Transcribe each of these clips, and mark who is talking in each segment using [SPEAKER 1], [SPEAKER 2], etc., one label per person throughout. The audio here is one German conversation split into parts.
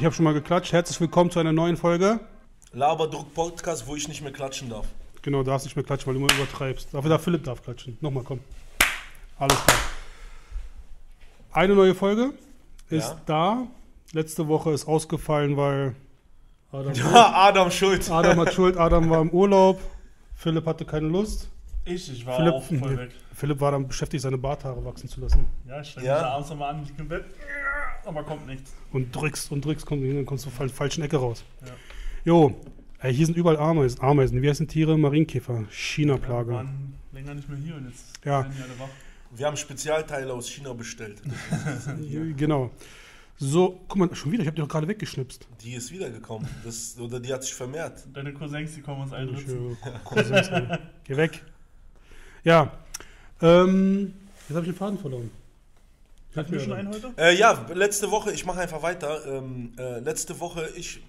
[SPEAKER 1] Ich habe schon mal geklatscht. Herzlich willkommen zu einer neuen Folge.
[SPEAKER 2] Laberdruck-Podcast, wo ich nicht mehr klatschen darf.
[SPEAKER 1] Genau, darfst nicht mehr klatschen, weil du immer übertreibst. Dafür darf Philipp darf klatschen. Nochmal, komm. Alles klar. Eine neue Folge ist
[SPEAKER 2] Ja.
[SPEAKER 1] da. Letzte Woche ist ausgefallen, weil Adam,
[SPEAKER 2] Adam Schuld.
[SPEAKER 1] Adam hat Schuld. Adam war im Urlaub. Philipp hatte keine Lust.
[SPEAKER 3] Ich, ich war
[SPEAKER 1] Philipp,
[SPEAKER 3] auch voll weg.
[SPEAKER 1] Philipp war dann beschäftigt, seine Barthaare wachsen zu lassen.
[SPEAKER 3] Ja, ich stelle
[SPEAKER 2] Ja.
[SPEAKER 3] mich da abends nochmal an, ich im Bett, aber kommt nichts.
[SPEAKER 1] Und drückst und drückst, komm, dann kommst du von der falschen Ecke raus.
[SPEAKER 3] Ja.
[SPEAKER 1] Jo, ey, hier sind überall Ameisen. Ameisen, wie heißen Tiere? Marienkäfer. China-Plage.
[SPEAKER 3] Wir waren länger nicht mehr hier und jetzt
[SPEAKER 1] Ja.
[SPEAKER 3] werden die alle wach.
[SPEAKER 2] Wir haben Spezialteile aus China bestellt.
[SPEAKER 1] Genau. So, guck mal, schon wieder, ich habe die doch gerade weggeschnipst.
[SPEAKER 2] Die ist wiedergekommen. Das, oder die hat sich vermehrt.
[SPEAKER 3] Deine Cousins, die kommen uns einritzen.
[SPEAKER 1] Cousins. Geh weg. Ja, ähm, jetzt habe ich den Faden verloren.
[SPEAKER 3] Hatten wir schon einen heute?
[SPEAKER 2] Äh, ja, letzte Woche, ich mache einfach weiter. Ähm, äh, letzte Woche, ich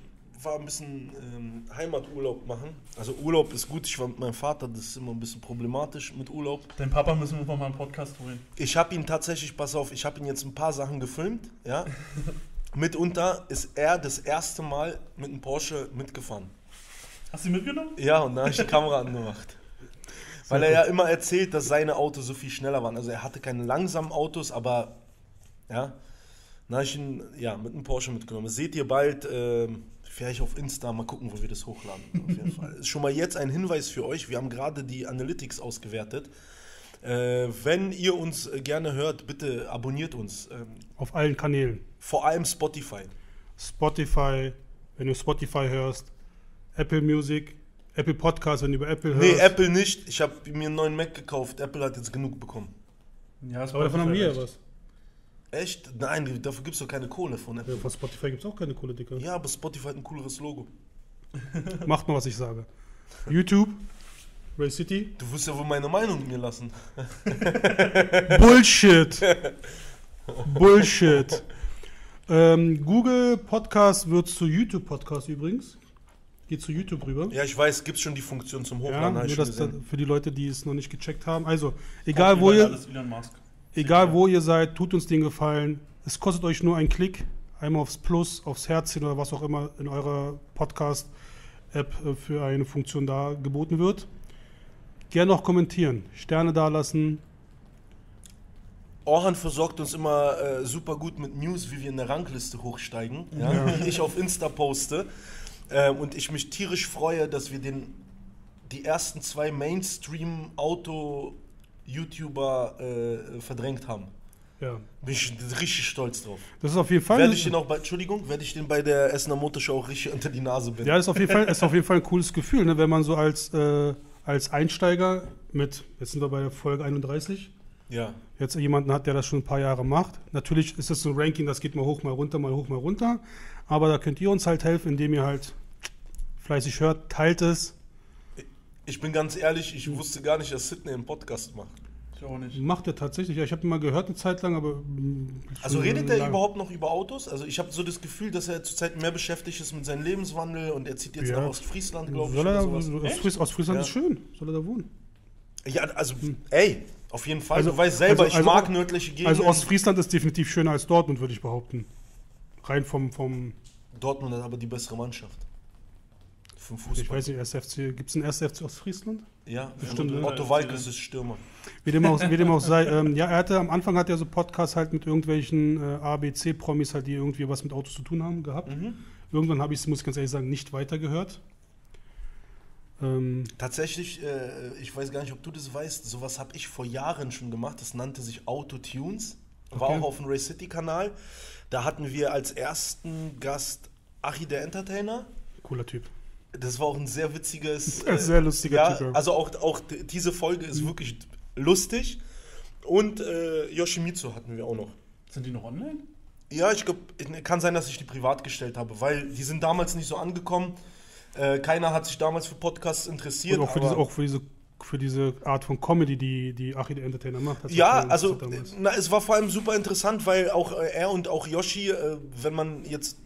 [SPEAKER 2] war ein bisschen ähm, Heimaturlaub machen. Also Urlaub ist gut, ich war mit meinem Vater, das ist immer ein bisschen problematisch mit Urlaub.
[SPEAKER 3] Den Papa müssen wir mal einen Podcast holen.
[SPEAKER 2] Ich habe ihn tatsächlich, pass auf, ich habe ihn jetzt ein paar Sachen gefilmt, ja. Mitunter ist er das erste Mal mit einem Porsche mitgefahren.
[SPEAKER 3] Hast du ihn mitgenommen?
[SPEAKER 2] Ja, und da habe ich die Kamera angemacht. Weil er ja immer erzählt, dass seine Autos so viel schneller waren. Also er hatte keine langsamen Autos, aber ja, dann habe ich ihn ja, mit einem Porsche mitgenommen. Das seht ihr bald, ähm, vielleicht auf Insta, mal gucken, wo wir das hochladen. Auf jeden Fall. Ist schon mal jetzt ein Hinweis für euch. Wir haben gerade die Analytics ausgewertet. Äh, wenn ihr uns äh, gerne hört, bitte abonniert uns. Ähm,
[SPEAKER 1] Auf allen Kanälen.
[SPEAKER 2] vor allem Spotify.
[SPEAKER 1] Spotify, wenn du Spotify hörst, Apple Music, Apple Podcast, wenn du über Apple
[SPEAKER 2] Nee,
[SPEAKER 1] hörst.
[SPEAKER 2] Apple nicht. Ich habe mir einen neuen Mac gekauft. Apple hat jetzt genug bekommen.
[SPEAKER 3] Ja,
[SPEAKER 1] Aber davon haben wir ja was.
[SPEAKER 2] Echt? Nein, dafür gibt es doch keine Kohle von Apple.
[SPEAKER 1] Ja, von Spotify gibt es auch keine Kohle, Dicker.
[SPEAKER 2] Ja, aber Spotify hat ein cooleres Logo.
[SPEAKER 1] Macht mal, was ich sage. YouTube, Ray City.
[SPEAKER 2] Du wirst ja wohl meine Meinung mir lassen.
[SPEAKER 1] Bullshit. Bullshit. Ähm, Google Podcast wird zu YouTube Podcast übrigens. Geht zu YouTube rüber.
[SPEAKER 2] Ja, ich weiß, gibt schon die Funktion zum
[SPEAKER 1] Ja,
[SPEAKER 2] Hochladen. hab
[SPEAKER 1] nur
[SPEAKER 2] ich
[SPEAKER 1] dass
[SPEAKER 2] schon
[SPEAKER 1] da,
[SPEAKER 2] gesehen.
[SPEAKER 1] für die Leute, die es noch nicht gecheckt haben. Also, egal wo ihr, egal wo ihr seid, tut uns den Gefallen. Es kostet euch nur einen Klick, einmal aufs Plus, aufs Herzchen oder was auch immer in eurer Podcast-App äh, für eine Funktion da geboten wird. Gerne noch kommentieren, Sterne dalassen.
[SPEAKER 2] Orhan versorgt uns immer äh, super gut mit News, wie wir in der Rangliste hochsteigen, ja, die ich auf Insta poste. Ähm, und ich mich tierisch freue, dass wir den, die ersten zwei Mainstream-Auto-YouTuber äh, verdrängt haben.
[SPEAKER 1] Ja,
[SPEAKER 2] Bin ich richtig stolz drauf.
[SPEAKER 1] das ist auf jeden Fall.
[SPEAKER 2] Werde ich den auch bei, Entschuldigung, werde ich den bei der Essener Motorshow auch richtig unter die Nase binden.
[SPEAKER 1] Ja, ist auf jeden Fall, ist auf jeden Fall ein cooles Gefühl, ne? wenn man so als, äh, als Einsteiger mit, jetzt sind wir bei der Folge 31,
[SPEAKER 2] ja.
[SPEAKER 1] jetzt jemanden hat, der das schon ein paar Jahre macht. Natürlich ist das so ein Ranking, das geht mal hoch, mal runter, mal hoch, mal runter. Aber da könnt ihr uns halt helfen, indem ihr halt fleißig hört, teilt es,
[SPEAKER 2] Ich bin ganz ehrlich, ich wusste gar nicht, dass Sydney einen Podcast macht.
[SPEAKER 3] Ich auch nicht.
[SPEAKER 1] macht er tatsächlich. Ja, ich habe ihn mal gehört eine Zeit lang, aber.
[SPEAKER 2] Also redet er überhaupt noch über Autos? Also ich habe so das Gefühl, dass er zurzeit mehr beschäftigt ist mit seinem Lebenswandel und er zieht jetzt
[SPEAKER 1] Ja.
[SPEAKER 2] nach Ostfriesland, glaube ich.
[SPEAKER 1] Soll er
[SPEAKER 2] sowas.
[SPEAKER 1] aus, Fries, aus Friesland
[SPEAKER 2] Ja.
[SPEAKER 1] ist schön. Soll er da wohnen?
[SPEAKER 2] Ja, also, ey, auf jeden Fall.
[SPEAKER 1] Also-
[SPEAKER 2] du weißt selber,
[SPEAKER 1] also-
[SPEAKER 2] ich
[SPEAKER 1] also-
[SPEAKER 2] mag nördliche Gegenden.
[SPEAKER 1] Also Ostfriesland ist definitiv schöner als Dortmund, würde ich behaupten. Rein vom, vom
[SPEAKER 2] Dortmund hat aber die bessere Mannschaft. Vom
[SPEAKER 1] ich
[SPEAKER 2] Fußball.
[SPEAKER 1] weiß nicht, SFC, gibt es einen SFC Ostfriesland?
[SPEAKER 2] ja,
[SPEAKER 1] Bestimmt, ne?
[SPEAKER 2] Otto Walkes ist Stürmer.
[SPEAKER 1] Wie dem auch, wie dem auch sei. Ähm, ja, er hatte am Anfang hat er so Podcasts halt mit irgendwelchen äh, ABC-Promis halt, die irgendwie was mit Autos zu tun haben, gehabt.
[SPEAKER 2] Mhm.
[SPEAKER 1] Irgendwann habe ich es, muss ich ganz ehrlich sagen, nicht weitergehört. Ähm,
[SPEAKER 2] Tatsächlich, äh, ich weiß gar nicht, ob du das weißt, sowas habe ich vor Jahren schon gemacht. Das nannte sich Autotunes. War
[SPEAKER 1] Okay.
[SPEAKER 2] auch auf dem Ray City Kanal. Da hatten wir als ersten Gast Achi der Entertainer.
[SPEAKER 1] cooler Typ.
[SPEAKER 2] Das war auch ein sehr witziges.
[SPEAKER 1] Ein sehr lustiger
[SPEAKER 2] ja,
[SPEAKER 1] Typ, ja.
[SPEAKER 2] Also auch, auch diese Folge ist wirklich lustig. Und äh, Yoshimitsu hatten wir auch noch.
[SPEAKER 3] Sind die noch online?
[SPEAKER 2] Ja, ich glaube, kann sein, dass ich die privat gestellt habe, weil die sind damals nicht so angekommen. Äh, keiner hat sich damals für Podcasts interessiert.
[SPEAKER 1] Und auch für,
[SPEAKER 2] aber-
[SPEAKER 1] diese, auch für, diese, für diese Art von Comedy, die, die Achid der Entertainer macht.
[SPEAKER 2] Ja, also na, es war vor allem super interessant, weil auch äh, er und auch Yoshi, äh, wenn man jetzt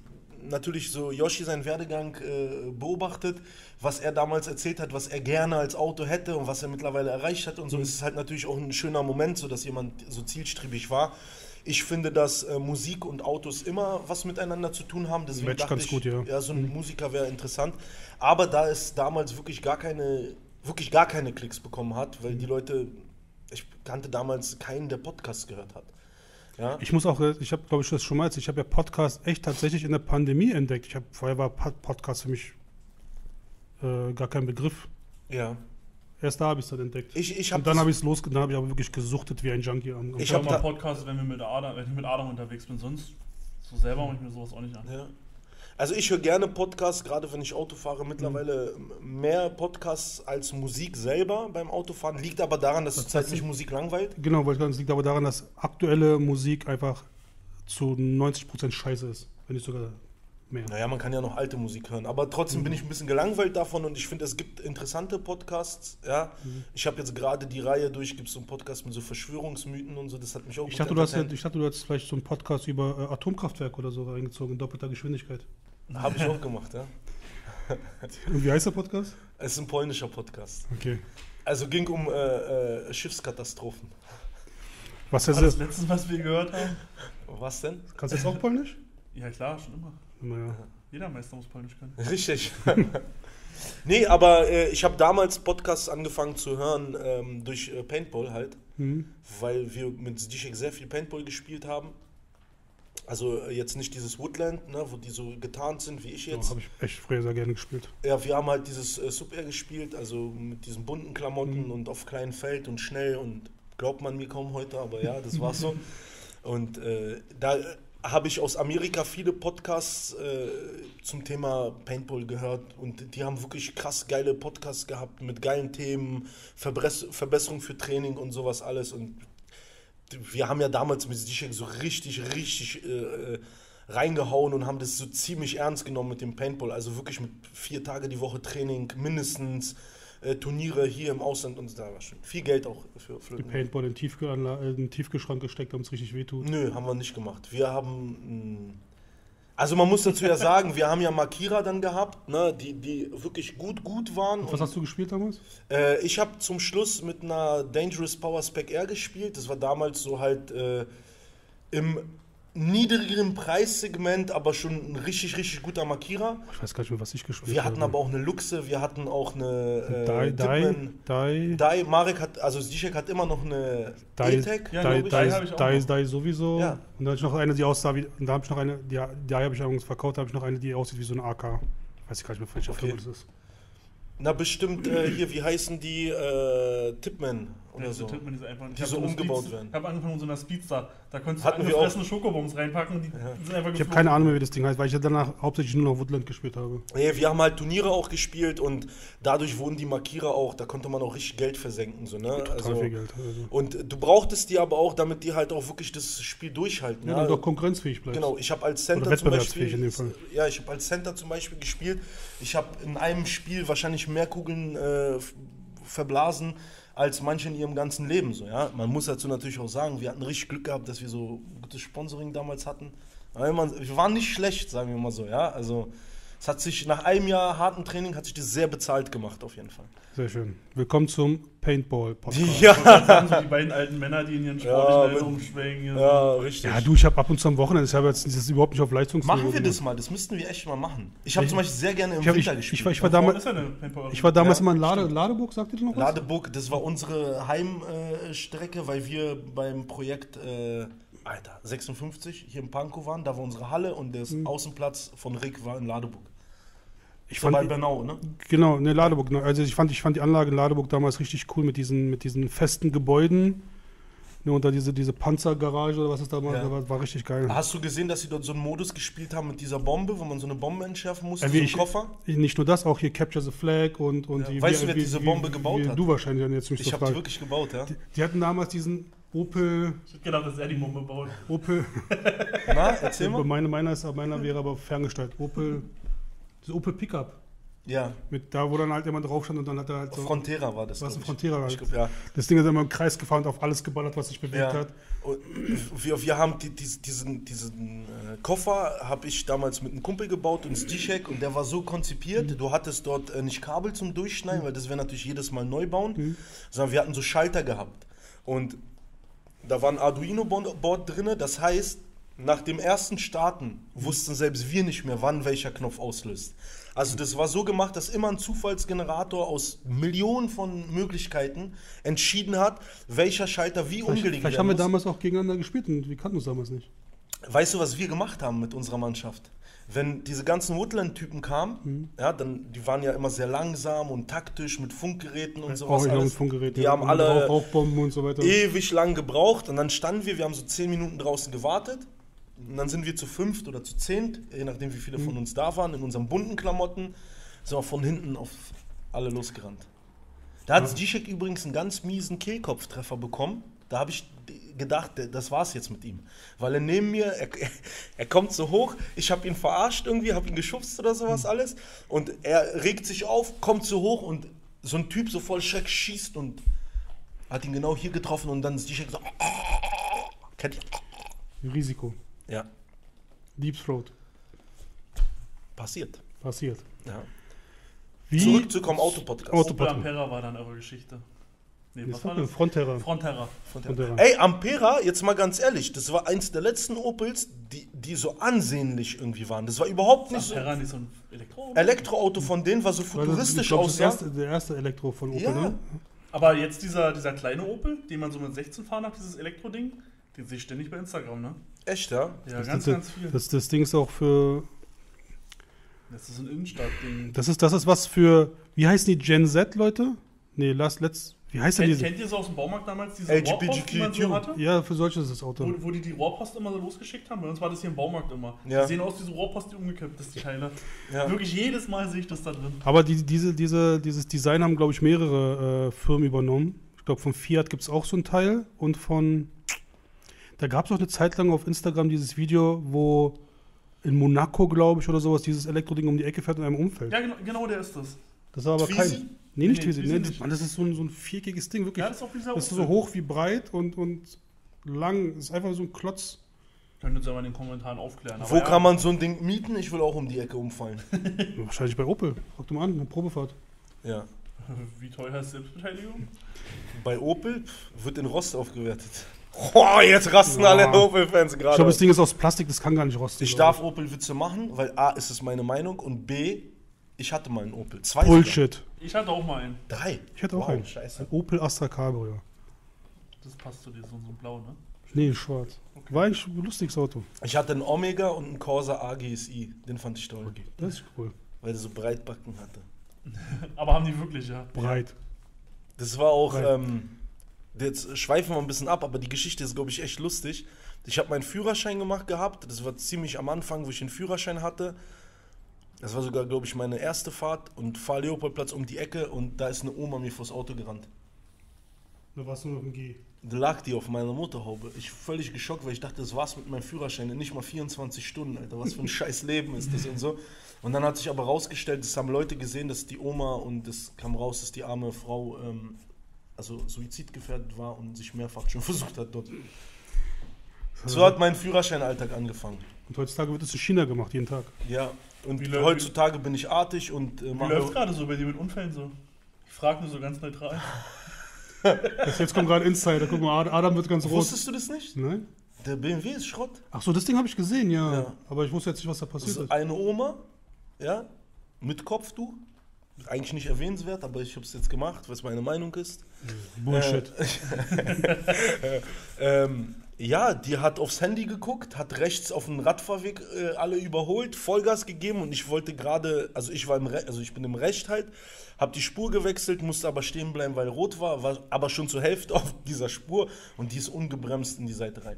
[SPEAKER 2] natürlich so Yoshi seinen Werdegang äh, beobachtet, was er damals erzählt hat, was er gerne als Auto hätte und was er mittlerweile erreicht hat und
[SPEAKER 1] Mhm.
[SPEAKER 2] so, ist es halt natürlich auch ein schöner Moment, so dass jemand so zielstrebig war. Ich finde, dass äh, Musik und Autos immer was miteinander zu tun haben. Deswegen
[SPEAKER 1] Match
[SPEAKER 2] dachte
[SPEAKER 1] ganz
[SPEAKER 2] ich,
[SPEAKER 1] gut, ja. Mhm.
[SPEAKER 2] so ein Musiker wäre interessant. Aber da es damals wirklich gar keine, wirklich gar keine Klicks bekommen hat, weil
[SPEAKER 1] Mhm.
[SPEAKER 2] die Leute, ich kannte damals keinen, der Podcasts gehört hat. Ja?
[SPEAKER 1] Ich muss auch, ich habe, glaube ich, das schon mal erzählt, ich habe ja Podcast echt tatsächlich in der Pandemie entdeckt. Ich habe vorher war Pod- Podcast für mich äh, gar kein Begriff.
[SPEAKER 2] ja.
[SPEAKER 1] Erst da habe ich es dann entdeckt.
[SPEAKER 2] Ich, ich habe
[SPEAKER 1] Und dann habe ich es los, dann habe ich aber wirklich gesuchtet wie ein Junkie am, am
[SPEAKER 2] Ich
[SPEAKER 3] Ich
[SPEAKER 2] hab
[SPEAKER 3] habe mal Podcasts, wenn, wir mit Adam, wenn ich mit Adam unterwegs bin. Sonst so selber mache ich mir sowas auch nicht an.
[SPEAKER 2] Ja. Also ich höre gerne Podcasts, gerade wenn ich Auto fahre, mittlerweile
[SPEAKER 1] Mhm.
[SPEAKER 2] mehr Podcasts als Musik selber beim Autofahren. Liegt aber daran, dass
[SPEAKER 1] Das-
[SPEAKER 2] zurzeit mich Musik langweilt.
[SPEAKER 1] Genau, weil ich es liegt aber daran, dass aktuelle Musik einfach zu 90% scheiße ist. Wenn nicht sogar mehr.
[SPEAKER 2] Naja, man kann ja noch alte Musik hören, aber trotzdem bin ich ein bisschen gelangweilt davon und ich finde, es gibt interessante Podcasts. Ja,
[SPEAKER 1] Mhm.
[SPEAKER 2] ich habe jetzt gerade die Reihe durch, gibt es so einen Podcast mit so Verschwörungsmythen und so, das hat mich auch
[SPEAKER 1] Ich dachte, du hast, ich dachte, du hast vielleicht so einen Podcast über äh, Atomkraftwerk oder so reingezogen in doppelter Geschwindigkeit.
[SPEAKER 2] Habe ich auch gemacht, ja.
[SPEAKER 1] Und wie heißt der Podcast?
[SPEAKER 2] Es ist ein polnischer Podcast.
[SPEAKER 1] Okay.
[SPEAKER 2] Also ging um äh, äh, Schiffskatastrophen.
[SPEAKER 1] Was
[SPEAKER 3] Das
[SPEAKER 1] ist
[SPEAKER 3] das
[SPEAKER 1] das?
[SPEAKER 3] letzte, was wir gehört haben.
[SPEAKER 2] Was denn?
[SPEAKER 1] Kannst du jetzt auch Polnisch?
[SPEAKER 3] Ja klar, schon immer.
[SPEAKER 1] Naja.
[SPEAKER 3] Jeder Meister muss Polnisch können.
[SPEAKER 2] Richtig. nee, aber äh, ich habe damals Podcasts angefangen zu hören ähm, durch äh, Paintball halt,
[SPEAKER 1] Hm.
[SPEAKER 2] weil wir mit Zdiszek sehr viel Paintball gespielt haben. Also äh, jetzt nicht dieses Woodland, ne, wo die so getarnt sind wie ich
[SPEAKER 1] Ja,
[SPEAKER 2] jetzt.
[SPEAKER 1] habe ich echt früher sehr gerne gespielt.
[SPEAKER 2] Ja, wir haben halt dieses äh, Sub Air gespielt, also mit diesen bunten Klamotten
[SPEAKER 1] Mhm.
[SPEAKER 2] und auf kleinem Feld und schnell und glaubt man mir kaum heute, aber ja, das war so. Und äh, da äh, habe ich aus Amerika viele Podcasts äh, zum Thema Paintball gehört und die haben wirklich krass geile Podcasts gehabt mit geilen Themen, Verbess Verbesserung für Training und sowas alles und wir haben ja damals mit Zizek so richtig, richtig äh, äh, reingehauen und haben das so ziemlich ernst genommen mit dem Paintball. Also wirklich mit vier Tage die Woche Training, mindestens äh, Turniere hier im Ausland und da war schon viel Geld auch für
[SPEAKER 1] Die
[SPEAKER 2] Flöten.
[SPEAKER 1] Paintball in, äh, den Tiefkühlschrank gesteckt, damit es richtig wehtut.
[SPEAKER 2] Nö, haben wir nicht gemacht. Wir haben. Also man muss dazu ja sagen, wir haben ja Makira dann gehabt, ne, die, die wirklich gut, gut waren.
[SPEAKER 1] Und was hast du gespielt damals?
[SPEAKER 2] Äh, ich habe zum Schluss mit einer Dangerous Power Spec R gespielt. Das war damals so halt äh, im niedrigeren Preissegment, aber schon ein richtig, richtig guter Markierer.
[SPEAKER 1] Ich weiß gar nicht mehr, was ich gespielt
[SPEAKER 2] Wir
[SPEAKER 1] habe.
[SPEAKER 2] hatten aber auch eine Luxe, wir hatten auch eine äh, Tippmann-
[SPEAKER 1] Die,
[SPEAKER 2] Dai, Marek hat, also Zizek hat immer noch eine
[SPEAKER 1] Die-
[SPEAKER 2] E-Tech,
[SPEAKER 3] Ja, ich auch
[SPEAKER 1] Die,
[SPEAKER 3] noch.
[SPEAKER 1] Die sowieso.
[SPEAKER 2] Ja.
[SPEAKER 1] Und dann hatte ich noch eine, die aussah wie. Und da habe ich noch eine, die, die habe ich übrigens verkauft, da habe ich noch eine, die aussieht wie so ein AK. Weiß ich gar nicht mehr, von welcher
[SPEAKER 2] Okay.
[SPEAKER 1] Firma das ist.
[SPEAKER 2] Na bestimmt äh, hier, wie heißen die, äh, Tipman oder
[SPEAKER 3] Ja,
[SPEAKER 2] so.
[SPEAKER 3] tippt man diese einfach nicht.
[SPEAKER 2] Die
[SPEAKER 3] Ich hab
[SPEAKER 2] so umgebaut
[SPEAKER 3] Speeds-
[SPEAKER 2] werden.
[SPEAKER 3] Ich habe angefangen mit so einer Speedstar. Da konntest du
[SPEAKER 2] Hatten wir
[SPEAKER 3] angefressene Schokobons reinpacken und die, die sind einfach
[SPEAKER 1] Ich habe keine Ahnung mehr, wie das Ding heißt, weil ich ja danach hauptsächlich nur noch Woodland gespielt habe.
[SPEAKER 2] Nee, wir haben halt Turniere auch gespielt und dadurch wurden die Markierer auch, da konnte man auch richtig Geld versenken. So, ne?
[SPEAKER 1] Total
[SPEAKER 2] also,
[SPEAKER 1] viel Geld. Also.
[SPEAKER 2] Und du brauchtest die aber auch, damit die halt auch wirklich das Spiel durchhalten.
[SPEAKER 1] Ja, damit du auch konkurrenzfähig bleibst.
[SPEAKER 2] Genau, ich habe als Center
[SPEAKER 1] Oder
[SPEAKER 2] zum Beispiel,
[SPEAKER 1] in dem Fall.
[SPEAKER 2] ja, ich habe als Center zum Beispiel gespielt. Ich habe in einem Spiel wahrscheinlich mehr Kugeln äh, verblasen als manche in ihrem ganzen Leben. So, ja? Man muss dazu natürlich auch sagen, wir hatten richtig Glück gehabt, dass wir so gutes Sponsoring damals hatten. Wir waren nicht schlecht, sagen wir mal so. Ja? Also es hat sich nach einem Jahr harten Training hat sich das sehr bezahlt gemacht auf jeden Fall.
[SPEAKER 1] Sehr schön. Willkommen zum Paintball-Podcast.
[SPEAKER 2] Ja,
[SPEAKER 3] so die beiden alten Männer, die in ihren sportlichen ja, umschwingen. Hier
[SPEAKER 2] ja richtig.
[SPEAKER 1] Ja, du, ich habe ab und zu am Wochenende, ich habe jetzt das überhaupt nicht auf Leistungsniveau.
[SPEAKER 2] Machen wir das mal, das müssten wir echt mal machen. Ich habe
[SPEAKER 1] Ich-
[SPEAKER 2] zum Beispiel sehr gerne im
[SPEAKER 1] Ich, hab, ich,
[SPEAKER 2] Winter
[SPEAKER 1] ich,
[SPEAKER 2] gespielt.
[SPEAKER 1] war, ich, war
[SPEAKER 3] Da vorne
[SPEAKER 1] damals, ich war damals
[SPEAKER 2] Ja,
[SPEAKER 1] immer in Lade,
[SPEAKER 2] stimmt.
[SPEAKER 1] Ladeburg, sagt ihr noch was?
[SPEAKER 2] Ladeburg, das war unsere Heimstrecke, weil wir beim Projekt äh, Alter, 56 hier in Pankow waren. Da war unsere Halle und der
[SPEAKER 1] Mhm.
[SPEAKER 2] Außenplatz von Rick war in Ladeburg.
[SPEAKER 1] Ich
[SPEAKER 2] So bei
[SPEAKER 1] fand,
[SPEAKER 2] Bernau, ne?
[SPEAKER 1] genau, ne, Ladeburg. ne, Also ich fand, ich fand die Anlage in Ladeburg damals richtig cool mit diesen, mit diesen festen Gebäuden. Ne, und da diese, diese Panzergarage oder was es da war,
[SPEAKER 2] Ja.
[SPEAKER 1] war, war richtig geil.
[SPEAKER 2] Hast du gesehen, dass sie dort so einen Modus gespielt haben mit dieser Bombe, wo man so eine Bombe entschärfen musste,
[SPEAKER 1] Ja,
[SPEAKER 2] so
[SPEAKER 1] wie
[SPEAKER 2] einen
[SPEAKER 1] ich-
[SPEAKER 2] Koffer?
[SPEAKER 1] Nicht nur das, auch hier Capture the Flag und, und
[SPEAKER 2] Ja.
[SPEAKER 1] die.
[SPEAKER 2] Weißt du, wer diese Bombe gebaut
[SPEAKER 1] wie
[SPEAKER 2] hat?
[SPEAKER 1] Du wahrscheinlich jetzt nicht
[SPEAKER 2] Ich
[SPEAKER 1] so
[SPEAKER 2] habe die wirklich gebaut, ja.
[SPEAKER 1] Die, die hatten damals diesen Opel,
[SPEAKER 3] Ich hätte gedacht, dass er die Bombe baut.
[SPEAKER 1] Opel,
[SPEAKER 2] Na, erzähl mal.
[SPEAKER 1] meine, meiner, ist, meiner wäre aber ferngesteuert. Opel, das Opel Pickup.
[SPEAKER 2] Ja,
[SPEAKER 1] Mit da, wo dann halt jemand drauf stand und dann hat er halt so.
[SPEAKER 2] Frontera war das.
[SPEAKER 1] Was ein. Frontera halt.
[SPEAKER 2] Glaub, ja.
[SPEAKER 1] Das Ding ist immer im Kreis gefahren und auf alles geballert, was sich bewegt
[SPEAKER 2] Ja.
[SPEAKER 1] hat.
[SPEAKER 2] Und wir, wir haben die, dies- diesen, diesen äh, Koffer habe ich damals mit einem Kumpel gebaut und Stichek und der war so konzipiert, du hattest dort äh, nicht Kabel zum Durchschneiden, weil das wäre natürlich jedes Mal neu bauen, sondern wir hatten so Schalter gehabt und da war ein Arduino-Board drin, das heißt, nach dem ersten Starten wussten selbst wir nicht mehr, wann welcher Knopf auslöst. Also das war so gemacht, dass immer ein Zufallsgenerator aus Millionen von Möglichkeiten entschieden hat, welcher Schalter wie
[SPEAKER 1] Vielleicht,
[SPEAKER 2] umgelegt
[SPEAKER 1] vielleicht haben wir damals auch gegeneinander gespielt und wir kannten uns damals nicht.
[SPEAKER 2] Weißt du, was wir gemacht haben mit unserer Mannschaft? Wenn diese ganzen Woodland-Typen kamen,
[SPEAKER 1] Mhm.
[SPEAKER 2] ja, dann, die waren ja immer sehr langsam und taktisch mit Funkgeräten und
[SPEAKER 1] Auch
[SPEAKER 2] sowas.
[SPEAKER 1] mit
[SPEAKER 2] alles.
[SPEAKER 1] Funkgerät.
[SPEAKER 2] Die haben alle
[SPEAKER 1] Rauch- Rauchbomben und so weiter.
[SPEAKER 2] ewig lang gebraucht und dann standen wir, wir haben so zehn Minuten draußen gewartet und dann sind wir zu fünft oder zu zehnt, je nachdem wie viele
[SPEAKER 1] Mhm.
[SPEAKER 2] von uns da waren, in unseren bunten Klamotten, sind wir von hinten auf alle losgerannt. Da hat Zizek übrigens einen ganz miesen Kehlkopftreffer bekommen. Da habe ich gedacht, das war's jetzt mit ihm. Weil er neben mir, er, er kommt so hoch, ich habe ihn verarscht irgendwie, habe ihn geschubst oder sowas
[SPEAKER 1] Mhm.
[SPEAKER 2] alles. Und er regt sich auf, kommt so hoch und so ein Typ so voll Schreck schießt und hat ihn genau hier getroffen und dann ist Zizek so. Kennt ihr?
[SPEAKER 1] Risiko.
[SPEAKER 2] Ja,
[SPEAKER 1] Deep Throat.
[SPEAKER 2] passiert.
[SPEAKER 1] Passiert.
[SPEAKER 2] Ja.
[SPEAKER 1] Wie?
[SPEAKER 2] Zurückzukommen, Autopodcast.
[SPEAKER 1] Auto-
[SPEAKER 3] Opel
[SPEAKER 1] Autopatron.
[SPEAKER 3] Ampera war dann eure Geschichte. Nee,
[SPEAKER 1] Das
[SPEAKER 3] was
[SPEAKER 1] war
[SPEAKER 3] das?
[SPEAKER 1] Frontterra.
[SPEAKER 3] Frontterra.
[SPEAKER 1] Frontterra.
[SPEAKER 2] Ey, Ampera, jetzt mal ganz ehrlich, das war eins der letzten Opels, die, die so ansehnlich irgendwie waren. Das war überhaupt nicht so.
[SPEAKER 3] Ampera nicht so ein Elektro.
[SPEAKER 2] Elektroauto von denen war so futuristisch
[SPEAKER 1] glaub, das
[SPEAKER 2] aussah.
[SPEAKER 1] erste, der erste Elektro von Opel,
[SPEAKER 2] Ja.
[SPEAKER 1] ne?
[SPEAKER 3] Aber jetzt dieser, dieser kleine Opel, den man so mit 16 fahren hat, dieses Elektro-Ding, den sehe ich ständig bei Instagram, ne?
[SPEAKER 2] Echt, ja?
[SPEAKER 3] Ja,
[SPEAKER 1] Das,
[SPEAKER 3] ganz,
[SPEAKER 1] das,
[SPEAKER 3] ganz viel.
[SPEAKER 1] Das, das Ding ist auch für.
[SPEAKER 3] Das ist ein Innenstadt-Ding.
[SPEAKER 1] Das ist, das ist was für. Wie heißen die Gen Z, Leute? Nee, lass, let's. Wie heißt denn
[SPEAKER 3] Kennt,
[SPEAKER 1] diese?
[SPEAKER 3] kennt ihr so aus dem Baumarkt damals, diese? Rohrpost, die man so hatte?
[SPEAKER 1] Ja, für solche ist das Auto.
[SPEAKER 3] Wo, wo die die Rohrpost immer so losgeschickt haben. Bei uns war das hier im Baumarkt immer.
[SPEAKER 2] Ja.
[SPEAKER 3] Die sehen aus wie so Rohrpost, die umgekippt ist, die Teile.
[SPEAKER 2] Ja.
[SPEAKER 3] Wirklich jedes Mal sehe ich das da drin.
[SPEAKER 1] Aber die, diese, diese, dieses Design haben, glaube ich, mehrere äh, Firmen übernommen. Ich glaube, von Fiat gibt es auch so ein Teil und von. Da gab es auch eine Zeit lang auf Instagram dieses Video, wo in Monaco, glaube ich, oder sowas, dieses Elektroding um die Ecke fährt und einem umfällt.
[SPEAKER 3] Ja, genau, genau der ist das.
[SPEAKER 1] Das war aber
[SPEAKER 2] Twizy?
[SPEAKER 1] kein. Nee, nicht
[SPEAKER 3] Nee,
[SPEAKER 1] Twizy.
[SPEAKER 3] Twizy
[SPEAKER 1] Nee,
[SPEAKER 3] nicht.
[SPEAKER 1] Mann, das ist so ein, so ein viereckiges Ding, wirklich.
[SPEAKER 3] Ja, das ist auch dieser
[SPEAKER 1] das ist so hoch wie breit und, und lang. Das ist einfach so ein Klotz.
[SPEAKER 3] Könnt ihr uns ja mal in den Kommentaren aufklären. Aber
[SPEAKER 2] Wo
[SPEAKER 3] ja,
[SPEAKER 2] kann man so ein Ding mieten? Ich will auch um die Ecke umfallen.
[SPEAKER 1] Wahrscheinlich bei Opel. Guck dir mal an, eine Probefahrt.
[SPEAKER 2] Ja.
[SPEAKER 3] Wie teuer ist Selbstbeteiligung?
[SPEAKER 2] Bei Opel wird in Rost aufgewertet. Boah, jetzt rasten
[SPEAKER 1] Ja.
[SPEAKER 2] alle Opel-Fans
[SPEAKER 1] Ich
[SPEAKER 2] gerade.
[SPEAKER 1] glaube, das. Ding ist aus Plastik, das kann gar nicht rosten.
[SPEAKER 2] Ich
[SPEAKER 1] glaub
[SPEAKER 2] darf Opel-Witze machen, weil A, ist es meine Meinung und B, ich hatte mal einen Opel. Zwei
[SPEAKER 1] ich.
[SPEAKER 2] sogar.
[SPEAKER 1] Bullshit.
[SPEAKER 3] Ich hatte auch mal einen.
[SPEAKER 2] Drei.
[SPEAKER 1] Ich hatte auch
[SPEAKER 2] wow,
[SPEAKER 1] einen.
[SPEAKER 2] Scheiße.
[SPEAKER 1] Ein Opel Astra Cabrio.
[SPEAKER 3] Das passt zu dir, so, so ein Blau, ne?
[SPEAKER 1] Nee, schwarz. War eigentlich ein lustiges Auto.
[SPEAKER 2] Ich hatte einen Omega und einen Corsa AGSI. Den fand ich toll.
[SPEAKER 1] Das ist cool.
[SPEAKER 2] Weil der so Breitbacken hatte.
[SPEAKER 3] Aber haben die wirklich, ja.
[SPEAKER 1] Breit.
[SPEAKER 2] Das war auch, ähm, jetzt schweifen wir ein bisschen ab, aber die Geschichte ist, glaube ich, echt lustig. Ich habe meinen Führerschein gemacht gehabt. Das war ziemlich am Anfang, wo ich den Führerschein hatte. Das war sogar, glaube ich, meine erste Fahrt und fahre Leopoldplatz um die Ecke und da ist eine Oma mir vors Auto gerannt.
[SPEAKER 1] Da warst du nur noch ein G.
[SPEAKER 2] Da lag die auf meiner Motorhaube. Ich völlig geschockt, weil ich dachte, das war's mit meinem Führerschein. In Nicht mal 24 Stunden, Alter. Was für ein scheiß Leben ist das und so. Und dann hat sich aber rausgestellt, das haben Leute gesehen, dass die Oma und es kam raus, dass die arme Frau ähm, also suizidgefährdet war und sich mehrfach schon versucht hat dort. So hat mein Führerscheinalltag angefangen.
[SPEAKER 1] Und heutzutage wird es in China gemacht, jeden Tag.
[SPEAKER 2] Ja, und
[SPEAKER 3] Wie läuft-
[SPEAKER 2] heutzutage bin ich artig und äh,
[SPEAKER 3] Wie
[SPEAKER 2] mache-
[SPEAKER 3] läuft gerade so bei dir mit Unfällen so? Ich frage nur so ganz neutral.
[SPEAKER 1] Das jetzt kommt gerade Insider. Guck mal, Ad- Adam wird ganz rot.
[SPEAKER 2] Wusstest du das nicht?
[SPEAKER 1] Nein?
[SPEAKER 2] Der BMW ist Schrott.
[SPEAKER 1] Ach so, das Ding habe ich gesehen, ja.
[SPEAKER 2] Ja.
[SPEAKER 1] Aber ich wusste jetzt nicht, was da passiert
[SPEAKER 2] ist
[SPEAKER 1] ist.
[SPEAKER 2] eine Oma, ja, mit Kopftuch. Eigentlich nicht erwähnenswert, aber ich habe es jetzt gemacht, was meine Meinung ist.
[SPEAKER 1] Bullshit.
[SPEAKER 2] Äh, ähm, ja, die hat aufs Handy geguckt, hat rechts auf den Radfahrweg äh, alle überholt, Vollgas gegeben und ich wollte gerade, also ich war im Re also ich bin im Recht halt, habe die Spur gewechselt, musste aber stehen bleiben, weil rot war, war aber schon zur Hälfte auf dieser Spur und die ist ungebremst in die Seite rein.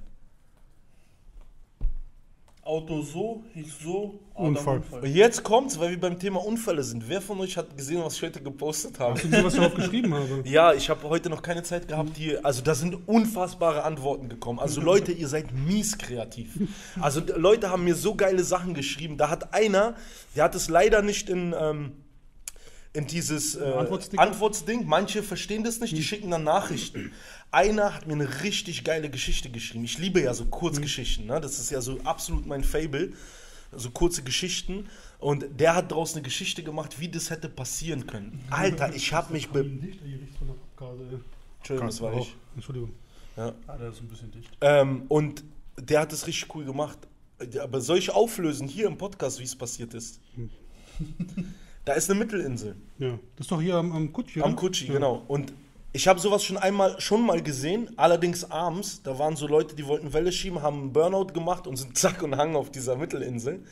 [SPEAKER 3] Auto so, ich so, Adam
[SPEAKER 1] Unfall.
[SPEAKER 2] Und jetzt kommt's, weil wir beim Thema Unfälle sind. Wer von euch hat gesehen, was ich heute gepostet habe?
[SPEAKER 1] Hast du gesehen, was ich darauf geschrieben habe?
[SPEAKER 2] Ja, ich habe heute noch keine Zeit gehabt, die, also da sind unfassbare Antworten gekommen. Also Leute, ihr seid mies kreativ. Also Leute haben mir so geile Sachen geschrieben. Da hat einer, der hat es leider nicht in, ähm, in dieses äh,
[SPEAKER 1] Antwortsticker?
[SPEAKER 2] Antwortding. Manche verstehen das nicht, die schicken dann Nachrichten. Einer hat mir eine richtig geile Geschichte geschrieben. Ich liebe ja so Kurzgeschichten, ne? das ist ja so absolut mein Fable, so kurze Geschichten. Und der hat daraus eine Geschichte gemacht, wie das hätte passieren können. Alter, ich habe mich be... Entschuldigung, das war ich.
[SPEAKER 1] Entschuldigung.
[SPEAKER 2] Ja.
[SPEAKER 3] Ah, der ist ein bisschen dicht.
[SPEAKER 2] Ähm, und der hat es richtig cool gemacht. Aber soll ich auflösen hier im Podcast, wie es passiert ist? da ist eine Mittelinsel.
[SPEAKER 1] Ja. Das ist doch hier am, am Kutschi,
[SPEAKER 2] Am
[SPEAKER 1] oder?
[SPEAKER 2] Kutschi,
[SPEAKER 1] ja.
[SPEAKER 2] genau. Und ich habe sowas schon einmal schon mal gesehen, allerdings abends. Da waren so Leute, die wollten Welle schieben, haben einen Burnout gemacht und sind zack und hang auf dieser Mittelinsel.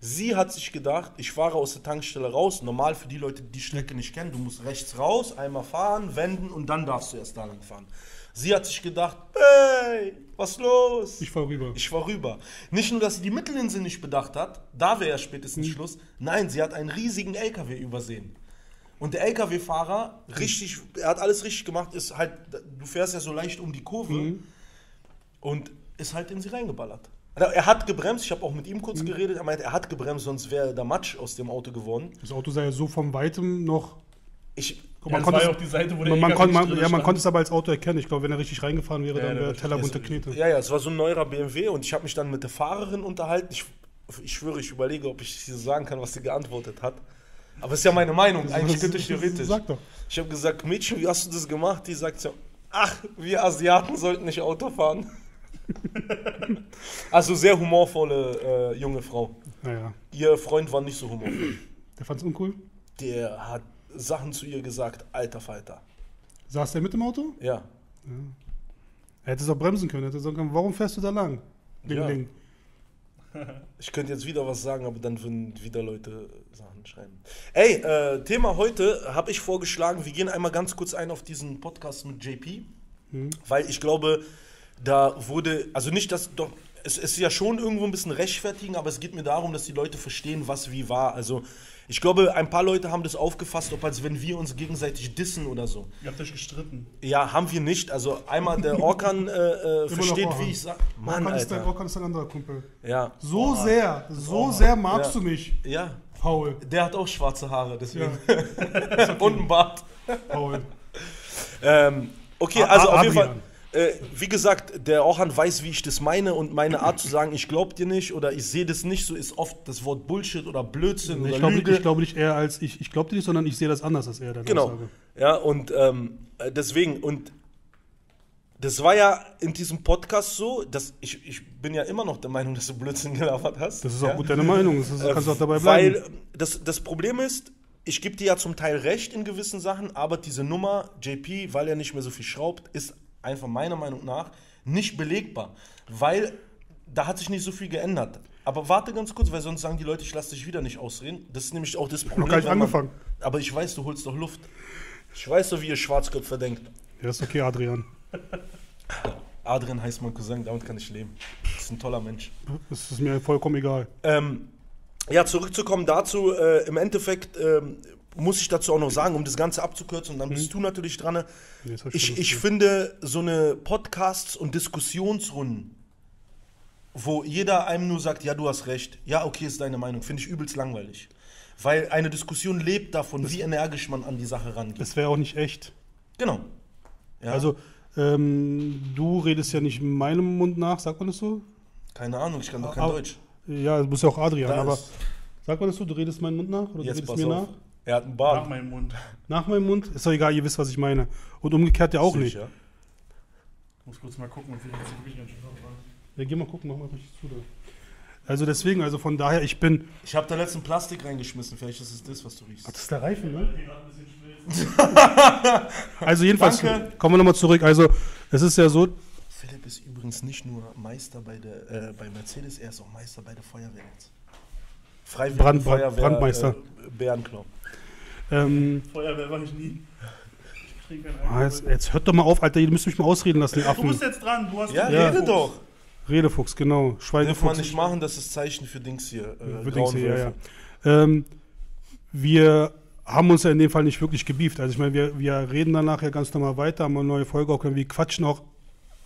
[SPEAKER 2] Sie hat sich gedacht, ich fahre aus der Tankstelle raus. Normal für die Leute, die die Strecke nicht kennen, du musst rechts raus, einmal fahren, wenden und dann darfst du erst da lang fahren. Sie hat sich gedacht, hey, was los?
[SPEAKER 1] Ich fahr rüber.
[SPEAKER 2] Ich war rüber. Nicht nur, dass sie die Mittelinsel nicht bedacht hat, da wäre ja spätestens Schluss. Nein, sie hat einen riesigen LKW übersehen. Und der LKW-Fahrer, richtig, er hat alles richtig gemacht, ist halt, du fährst ja so leicht um die Kurve und ist halt in sie reingeballert. Er hat gebremst, ich habe auch mit ihm kurz geredet, er meinte, er hat gebremst, sonst wäre da Matsch aus dem Auto geworden.
[SPEAKER 1] Das Auto sei ja so vom Weitem noch.
[SPEAKER 2] Ich,
[SPEAKER 1] Guck,
[SPEAKER 3] Ja,
[SPEAKER 1] man konnte
[SPEAKER 3] ja
[SPEAKER 1] es-
[SPEAKER 3] auch die Seite, wo der
[SPEAKER 1] man, konnte, man, ja, man konnte es aber als Auto erkennen. Ich glaube, wenn er richtig reingefahren wäre,
[SPEAKER 3] Ja,
[SPEAKER 1] dann wäre Teller bunte Knete.
[SPEAKER 2] Ja, ja, es war so ein neuer BMW und ich habe mich dann mit der Fahrerin unterhalten. Ich, ich schwöre, ich überlege, ob ich sie sagen kann, was sie geantwortet hat. Aber es ist ja meine Meinung, eigentlich könnte ich theoretisch.
[SPEAKER 1] Sag doch.
[SPEAKER 2] Ich habe gesagt, Mädchen, wie hast du das gemacht? Die sagt so, ach, wir Asiaten sollten nicht Auto fahren. also sehr humorvolle äh, junge Frau.
[SPEAKER 1] Naja,
[SPEAKER 2] Ihr Freund war nicht so humorvoll.
[SPEAKER 1] der fand's uncool.
[SPEAKER 2] Der hat Sachen zu ihr gesagt, alter Falter.
[SPEAKER 1] Saß der mit dem Auto?
[SPEAKER 2] Ja.
[SPEAKER 1] Er hätte es auch bremsen können. Er hätte sagen können, warum fährst du da lang? Ling,
[SPEAKER 2] Ja.
[SPEAKER 1] ling.
[SPEAKER 2] Ich könnte jetzt wieder was sagen, aber dann würden wieder Leute Sachen schreiben. Ey, äh, Thema heute habe ich vorgeschlagen, wir gehen einmal ganz kurz ein auf diesen Podcast mit JP, weil ich glaube, da wurde, also nicht, dass doch, es ist ja schon irgendwo ein bisschen rechtfertigen, aber es geht mir darum, dass die Leute verstehen, was wie war. Also ich glaube, ein paar Leute haben das aufgefasst, ob als wenn wir uns gegenseitig dissen oder so.
[SPEAKER 3] Ihr habt euch gestritten.
[SPEAKER 2] Ja, haben wir nicht. Also einmal der Orkan äh, äh, versteht,
[SPEAKER 1] Orhan.
[SPEAKER 2] wie ich sage. Mann,
[SPEAKER 1] Orkan ist, dein,
[SPEAKER 2] Alter.
[SPEAKER 1] Orkan ist dein anderer Kumpel.
[SPEAKER 2] Ja,
[SPEAKER 1] So sehr, so sehr magst
[SPEAKER 2] Ja.
[SPEAKER 1] du mich,
[SPEAKER 2] ja.
[SPEAKER 1] Paul.
[SPEAKER 2] Der hat auch schwarze Haare, deswegen.
[SPEAKER 1] Ja,
[SPEAKER 2] Und einen Bart.
[SPEAKER 1] Paul.
[SPEAKER 2] Ähm, okay,
[SPEAKER 1] A-
[SPEAKER 2] also
[SPEAKER 1] A-
[SPEAKER 2] auf jeden Fall. Äh, wie gesagt, der Orhan weiß, wie ich das meine und meine Art zu sagen, ich glaub dir nicht oder ich sehe das nicht so, ist oft das Wort Bullshit oder Blödsinn
[SPEAKER 1] Ich
[SPEAKER 2] oder
[SPEAKER 1] glaube,
[SPEAKER 2] Lüge.
[SPEAKER 1] ich glaube nicht eher als ich, ich glaube dir nicht, sondern ich sehe das anders als er.
[SPEAKER 2] Genau.
[SPEAKER 1] Aussage.
[SPEAKER 2] Ja, und ähm, äh, deswegen, und das war ja in diesem Podcast so, dass ich, ich bin ja immer noch der Meinung, dass du Blödsinn gelabert hast.
[SPEAKER 1] Das ist auch
[SPEAKER 2] ja?
[SPEAKER 1] gut deine Meinung. Das ist,
[SPEAKER 2] Äh,
[SPEAKER 1] kannst du auch dabei bleiben.
[SPEAKER 2] Weil das, das Problem ist, ich gebe dir ja zum Teil recht in gewissen Sachen, aber diese Nummer JP, weil er nicht mehr so viel schraubt, ist einfach meiner Meinung nach nicht belegbar. Weil da hat sich nicht so viel geändert. Aber warte ganz kurz, weil sonst sagen die Leute, ich lasse dich wieder nicht ausreden. Das ist nämlich auch das Problem.
[SPEAKER 1] gar nicht
[SPEAKER 2] wenn man-
[SPEAKER 1] angefangen.
[SPEAKER 2] aber ich weiß, du holst doch Luft. Ich weiß doch, wie ihr Schwarzköpfer denkt.
[SPEAKER 1] ja, ist okay, Adrian.
[SPEAKER 2] Adrian heißt mein Cousin, damit kann ich leben. Das ist ein toller Mensch.
[SPEAKER 1] Das ist mir vollkommen egal.
[SPEAKER 2] Ähm, ja, zurückzukommen dazu, äh, im Endeffekt ähm, muss ich dazu auch noch sagen, um das Ganze abzukürzen, und dann bist du natürlich dran.
[SPEAKER 1] Das hab ich
[SPEAKER 2] Ich, finde so eine Podcasts- und Diskussionsrunden, wo jeder einem nur sagt, ja, du hast recht, ja, okay, ist deine Meinung, finde ich übelst langweilig. Weil eine Diskussion lebt davon, wie energisch man an die Sache rangeht.
[SPEAKER 1] Das wäre auch nicht echt.
[SPEAKER 2] Genau. Ja,
[SPEAKER 1] Also, ähm, du redest ja nicht meinem Mund nach, sagt man das so?
[SPEAKER 2] keine Ahnung, ich kann doch kein Deutsch.
[SPEAKER 1] Ja, du bist ja auch Adrian,
[SPEAKER 2] Da
[SPEAKER 1] aber sagt man das so, du redest meinen Mund nach oder du
[SPEAKER 2] Jetzt
[SPEAKER 1] redest
[SPEAKER 2] pass
[SPEAKER 1] mir
[SPEAKER 2] auf.
[SPEAKER 1] nach?
[SPEAKER 2] Er hat einen
[SPEAKER 3] Nach
[SPEAKER 2] Bart.
[SPEAKER 3] meinem Mund.
[SPEAKER 1] Nach meinem Mund? Ist doch egal, ihr wisst, was ich meine. Und umgekehrt ja auch nicht.
[SPEAKER 2] Sicher.
[SPEAKER 3] Ich muss kurz mal gucken, wie das wirklich ganz schön.
[SPEAKER 1] Ja, geh mal gucken, mach mal richtig zu da. Also deswegen, also von daher, ich bin.
[SPEAKER 2] Ich habe da letzten Plastik reingeschmissen, vielleicht ist es das, was du riechst.
[SPEAKER 1] Das ist der Reifen, ne?
[SPEAKER 3] Geht gerade ein bisschen schwer.
[SPEAKER 1] Also jedenfalls,
[SPEAKER 2] Danke.
[SPEAKER 1] kommen wir nochmal zurück. Also es ist ja so,
[SPEAKER 2] Philipp ist übrigens nicht nur Meister bei, der, äh, bei Mercedes, er ist auch Meister bei der Feuerwehr jetzt. Freiwillige
[SPEAKER 1] Brand-
[SPEAKER 2] Feuerwehr,
[SPEAKER 1] Brandmeister.
[SPEAKER 2] Äh, Bärenklau.
[SPEAKER 3] Ähm, Feuerwehr war ich nie. Ich trinke
[SPEAKER 1] ah, jetzt, jetzt hört doch mal auf, Alter, ihr müsst mich mal ausreden lassen,
[SPEAKER 3] Du bist jetzt dran, du hast
[SPEAKER 2] Ja,
[SPEAKER 1] Ja.
[SPEAKER 2] rede doch.
[SPEAKER 1] Redefuchs, genau.
[SPEAKER 2] Darf man
[SPEAKER 1] Schweigefuchs.
[SPEAKER 2] nicht machen, das ist Zeichen für Dings hier. Äh,
[SPEAKER 1] Für Dings hier, ja, ja. Ähm, wir haben uns ja in dem Fall nicht wirklich gebieft. Also ich meine, wir, wir reden dann nachher ganz normal weiter, haben eine neue Folge auch, wir quatschen auch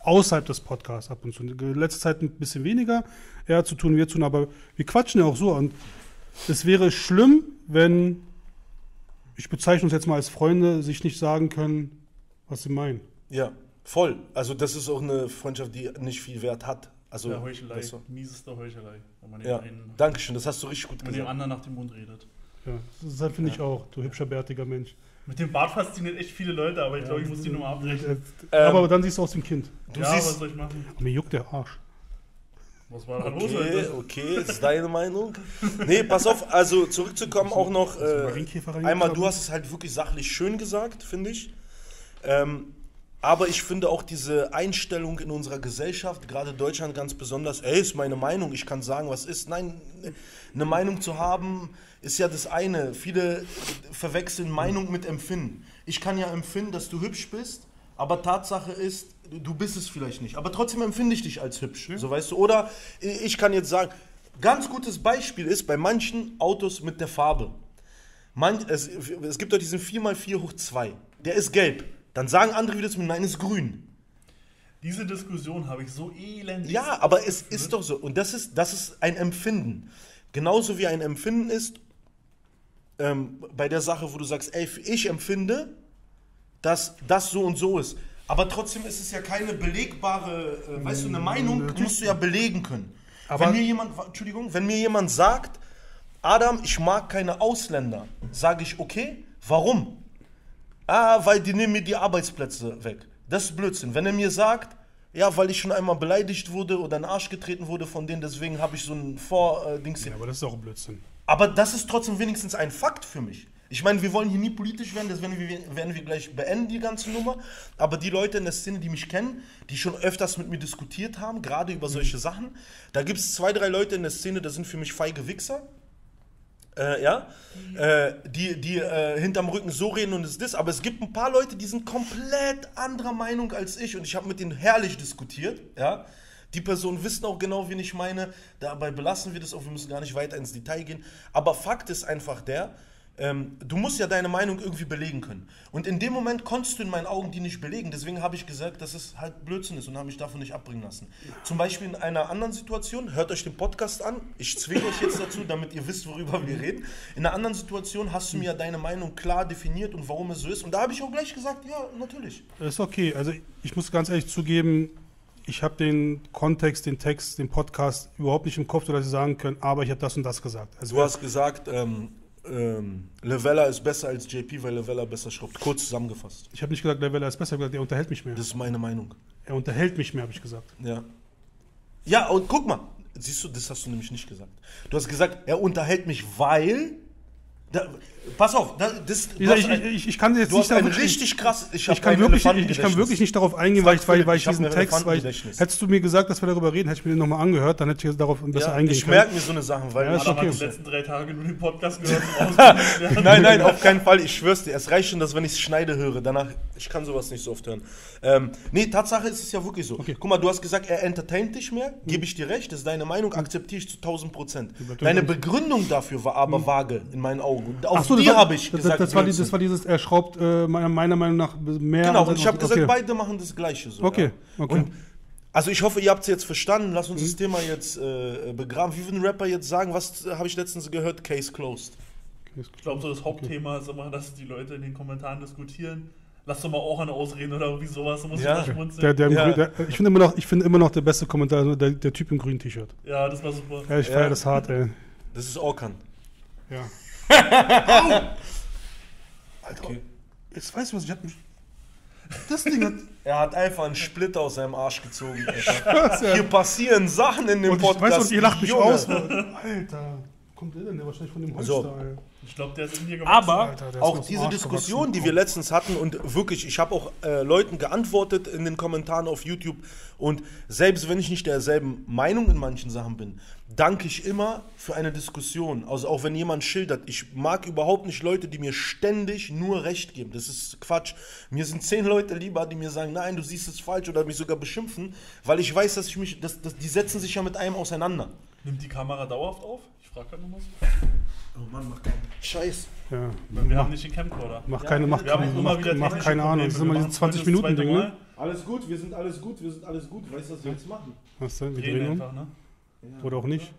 [SPEAKER 1] außerhalb des Podcasts ab und zu. In letzter Zeit ein bisschen weniger, eher zu tun, wir tun, aber wir quatschen ja auch so. Und es wäre schlimm, wenn ich bezeichne uns jetzt mal als Freunde, sich nicht sagen können, was sie meinen.
[SPEAKER 2] Ja, voll. Also das ist auch eine Freundschaft, die nicht viel Wert hat. Also,
[SPEAKER 3] Ja, Heuchelei.
[SPEAKER 2] weißt du?
[SPEAKER 3] Mieseste Heuchelei. Wenn man dem
[SPEAKER 2] Ja,
[SPEAKER 3] einen
[SPEAKER 2] Dankeschön, das hast du richtig gut
[SPEAKER 3] dem
[SPEAKER 2] gesagt.
[SPEAKER 3] anderen nach dem Mund redet.
[SPEAKER 1] Ja, das halt finde ich auch, du hübscher, bärtiger Mensch.
[SPEAKER 3] Mit dem Bart fasziniert echt viele Leute, aber ich glaube, ich muss die Nummer abbrechen.
[SPEAKER 1] Äh, Aber dann siehst du aus dem Kind.
[SPEAKER 2] Du
[SPEAKER 3] ja, was
[SPEAKER 2] siehst,
[SPEAKER 3] soll ich machen?
[SPEAKER 1] Mir juckt der Arsch.
[SPEAKER 3] War da los
[SPEAKER 2] okay,
[SPEAKER 3] heute?
[SPEAKER 2] okay, ist deine Meinung. Nee, pass auf, also zurückzukommen auch noch, äh, einmal, du hast es halt wirklich sachlich schön gesagt, finde ich. Ähm, aber ich finde auch diese Einstellung in unserer Gesellschaft, gerade Deutschland ganz besonders, ey, ist meine Meinung, ich kann sagen, was ist. Nein, eine Meinung zu haben, ist ja das eine. Viele verwechseln Meinung mit Empfinden. Ich kann ja empfinden, dass du hübsch bist, aber Tatsache ist, du- bist es vielleicht nicht. Aber trotzdem empfinde ich dich als hübsch, so weißt du. Oder ich kann jetzt sagen, ganz gutes Beispiel ist bei manchen Autos mit der Farbe. Man, es, es gibt doch diesen 4x4 hoch 2. Der ist gelb. Dann sagen andere wieder zu mir, nein, ist grün.
[SPEAKER 3] Diese Diskussion habe ich so elend.
[SPEAKER 2] Ja, aber es ist doch so. Und das ist, das ist ein Empfinden. Genauso wie ein Empfinden ist ähm, bei der Sache, wo du sagst, ey, ich empfinde, dass das so und so ist. Aber trotzdem ist es ja keine belegbare, äh, weißt du, eine Meinung musst du ja belegen können.
[SPEAKER 1] Aber-
[SPEAKER 2] wenn mir jemand, Entschuldigung, wenn mir jemand sagt, Adam, ich mag keine Ausländer, sage ich, okay, warum? Ah, weil die nehmen mir die Arbeitsplätze weg. Das ist Blödsinn. Wenn er mir sagt, ja, weil ich schon einmal beleidigt wurde oder in den Arsch getreten wurde von denen, deswegen habe ich so ein Vor-Dings.
[SPEAKER 1] Ja, aber das ist auch Blödsinn.
[SPEAKER 2] Aber das ist trotzdem wenigstens ein Fakt für mich. Ich meine, wir wollen hier nie politisch werden, das werden wir, werden wir gleich beenden, die ganze Nummer. Aber die Leute in der Szene, die mich kennen, die schon öfters mit mir diskutiert haben, gerade über solche Sachen, da gibt es zwei, drei Leute in der Szene, das sind für mich feige Wichser. Äh, ja, äh, die, die äh, hinterm Rücken so reden und es das, aber es gibt ein paar Leute, die sind komplett anderer Meinung als ich und ich habe mit denen herrlich diskutiert, ja. Die Personen wissen auch genau, wen ich meine, dabei belassen wir das auch, wir müssen gar nicht weiter ins Detail gehen, aber Fakt ist einfach der, ähm, du musst ja deine Meinung irgendwie belegen können. Und in dem Moment konntest du in meinen Augen die nicht belegen. Deswegen habe ich gesagt, dass es halt Blödsinn ist und habe mich davon nicht abbringen lassen. Zum Beispiel in einer anderen Situation, hört euch den Podcast an. Ich zwinge euch jetzt dazu, damit ihr wisst, worüber wir reden. In einer anderen Situation hast du mir ja deine Meinung klar definiert und warum es so ist. Und da habe ich auch gleich gesagt, ja, natürlich.
[SPEAKER 1] Ist okay. Also ich muss ganz ehrlich zugeben, ich habe den Kontext, den Text, den Podcast überhaupt nicht im Kopf, sodass ich sagen können, aber ich habe das und das gesagt. Also
[SPEAKER 2] Du hast gesagt, ähm, ähm, Levella ist besser als JP, weil Levella besser schraubt. Kurz zusammengefasst.
[SPEAKER 1] ich habe nicht gesagt, Welle ist besser, ich habe gesagt, er unterhält mich mehr.
[SPEAKER 2] Das ist meine Meinung.
[SPEAKER 1] Er unterhält mich mehr, habe ich gesagt.
[SPEAKER 2] Ja. Ja, und guck mal, siehst du, das hast du nämlich nicht gesagt. Du hast gesagt, er unterhält mich, weil. Da, pass auf, da, das, hast
[SPEAKER 1] ich,
[SPEAKER 2] ein,
[SPEAKER 1] ich, ich kann jetzt
[SPEAKER 2] du
[SPEAKER 1] nicht darauf-
[SPEAKER 2] richtig krass. Ich,
[SPEAKER 1] ich kann, wirklich, ich, ich kann wirklich nicht darauf eingehen, weil ich, weil, weil ich
[SPEAKER 2] Ich
[SPEAKER 1] diesen Text, weil ich, hättest du mir gesagt, dass wir darüber reden, hätte ich mir den nochmal angehört, dann hätte ich darauf besser
[SPEAKER 2] Ja,
[SPEAKER 1] eingehen
[SPEAKER 2] ich
[SPEAKER 1] können.
[SPEAKER 2] merke mir so eine Sachen, weil.
[SPEAKER 1] Ja,
[SPEAKER 3] Adam
[SPEAKER 1] okay.
[SPEAKER 3] die letzten drei Tage nur den Podcast gehört.
[SPEAKER 2] nein, nein, auf keinen Fall. Ich schwör's dir. Es reicht schon, dass wenn ich es schneide höre. Danach, ich kann sowas nicht so oft hören. Ähm, nee, Tatsache ist es ja wirklich so.
[SPEAKER 1] Okay.
[SPEAKER 2] Guck mal, du hast gesagt, er entertaint dich mehr. Gebe ich dir recht. Das ist deine Meinung, akzeptiere ich zu 1000 Prozent. Deine Begründung dafür war aber vage in meinen Augen. Auf
[SPEAKER 1] so,
[SPEAKER 2] die
[SPEAKER 1] das war-
[SPEAKER 2] habe ich
[SPEAKER 1] das,
[SPEAKER 2] gesagt.
[SPEAKER 1] Das war, die, das war dieses, er schraubt äh, meiner, Meinung nach mehr.
[SPEAKER 2] Genau, und ich habe gesagt,
[SPEAKER 1] okay.
[SPEAKER 2] beide machen das Gleiche. So,
[SPEAKER 1] Okay,
[SPEAKER 2] ja.
[SPEAKER 1] okay.
[SPEAKER 2] Und also ich hoffe, ihr habt es jetzt verstanden. Lass uns das Thema jetzt äh, begraben. Wie würden Rapper jetzt sagen? Was äh, habe ich letztens gehört? Case closed.
[SPEAKER 3] Ich glaube, so das Hauptthema ist immer, dass die Leute in den Kommentaren diskutieren. Lass doch mal auch eine ausreden oder irgendwie sowas. Da muss
[SPEAKER 2] Ja.
[SPEAKER 3] ich schmunzeln.
[SPEAKER 1] Der, der,
[SPEAKER 2] Ja.
[SPEAKER 1] Der, ich finde immer, noch- ich finde immer noch der beste Kommentar, also der, der Typ im grünen T-Shirt.
[SPEAKER 3] ja, das war super.
[SPEAKER 1] Ja, ich
[SPEAKER 2] Ja.
[SPEAKER 1] feiere das hart, ey.
[SPEAKER 2] Das ist Orkan.
[SPEAKER 1] Ja. Alter,
[SPEAKER 2] Okay.
[SPEAKER 1] jetzt weißt du was, ich hab mich. Das Ding hat.
[SPEAKER 2] Er hat einfach einen Splitter aus seinem Arsch gezogen. Alter. Hier passieren Sachen in dem
[SPEAKER 1] Und ich,
[SPEAKER 2] Podcast.
[SPEAKER 1] weißt du, und ihr lacht mich
[SPEAKER 2] Junge.
[SPEAKER 1] aus. Alter, kommt der denn? Der wahrscheinlich von dem Holster,
[SPEAKER 2] So.
[SPEAKER 1] ey.
[SPEAKER 3] Ich glaube, der ist in dir gewachsen.
[SPEAKER 2] Aber
[SPEAKER 1] Alter,
[SPEAKER 2] auch diese Diskussion, die wir letztens hatten und wirklich, ich habe auch äh, Leuten geantwortet in den Kommentaren auf YouTube und selbst wenn ich nicht derselben Meinung in manchen Sachen bin, danke ich immer für eine Diskussion. Also auch wenn jemand schildert, ich mag überhaupt nicht Leute, die mir ständig nur Recht geben. Das ist Quatsch. Mir sind zehn Leute lieber, die mir sagen, nein, du siehst es falsch oder mich sogar beschimpfen, weil ich weiß, dass ich mich, dass, dass, die setzen sich ja mit einem auseinander.
[SPEAKER 3] Nimmt die Kamera dauerhaft auf? Frage gerade nochmal so.
[SPEAKER 2] Oh Mann, mach keinen Scheiß.
[SPEAKER 1] Ja.
[SPEAKER 3] Weil wir haben nicht den Camcorder.
[SPEAKER 1] Mach keine, mach
[SPEAKER 3] Wir haben
[SPEAKER 1] mach,
[SPEAKER 3] wieder
[SPEAKER 1] mach
[SPEAKER 3] technische
[SPEAKER 1] keine Ahnung. Das ist immer dieses
[SPEAKER 3] Wir machen
[SPEAKER 1] 20-Minuten-Ding,
[SPEAKER 3] das
[SPEAKER 1] ne?
[SPEAKER 2] Alles gut, wir sind alles gut, wir sind alles gut. Weißt du, was wir jetzt machen?
[SPEAKER 1] Was denn? Wir
[SPEAKER 3] Reden
[SPEAKER 1] drehen um?
[SPEAKER 3] einfach, ne?
[SPEAKER 1] Oder auch nicht?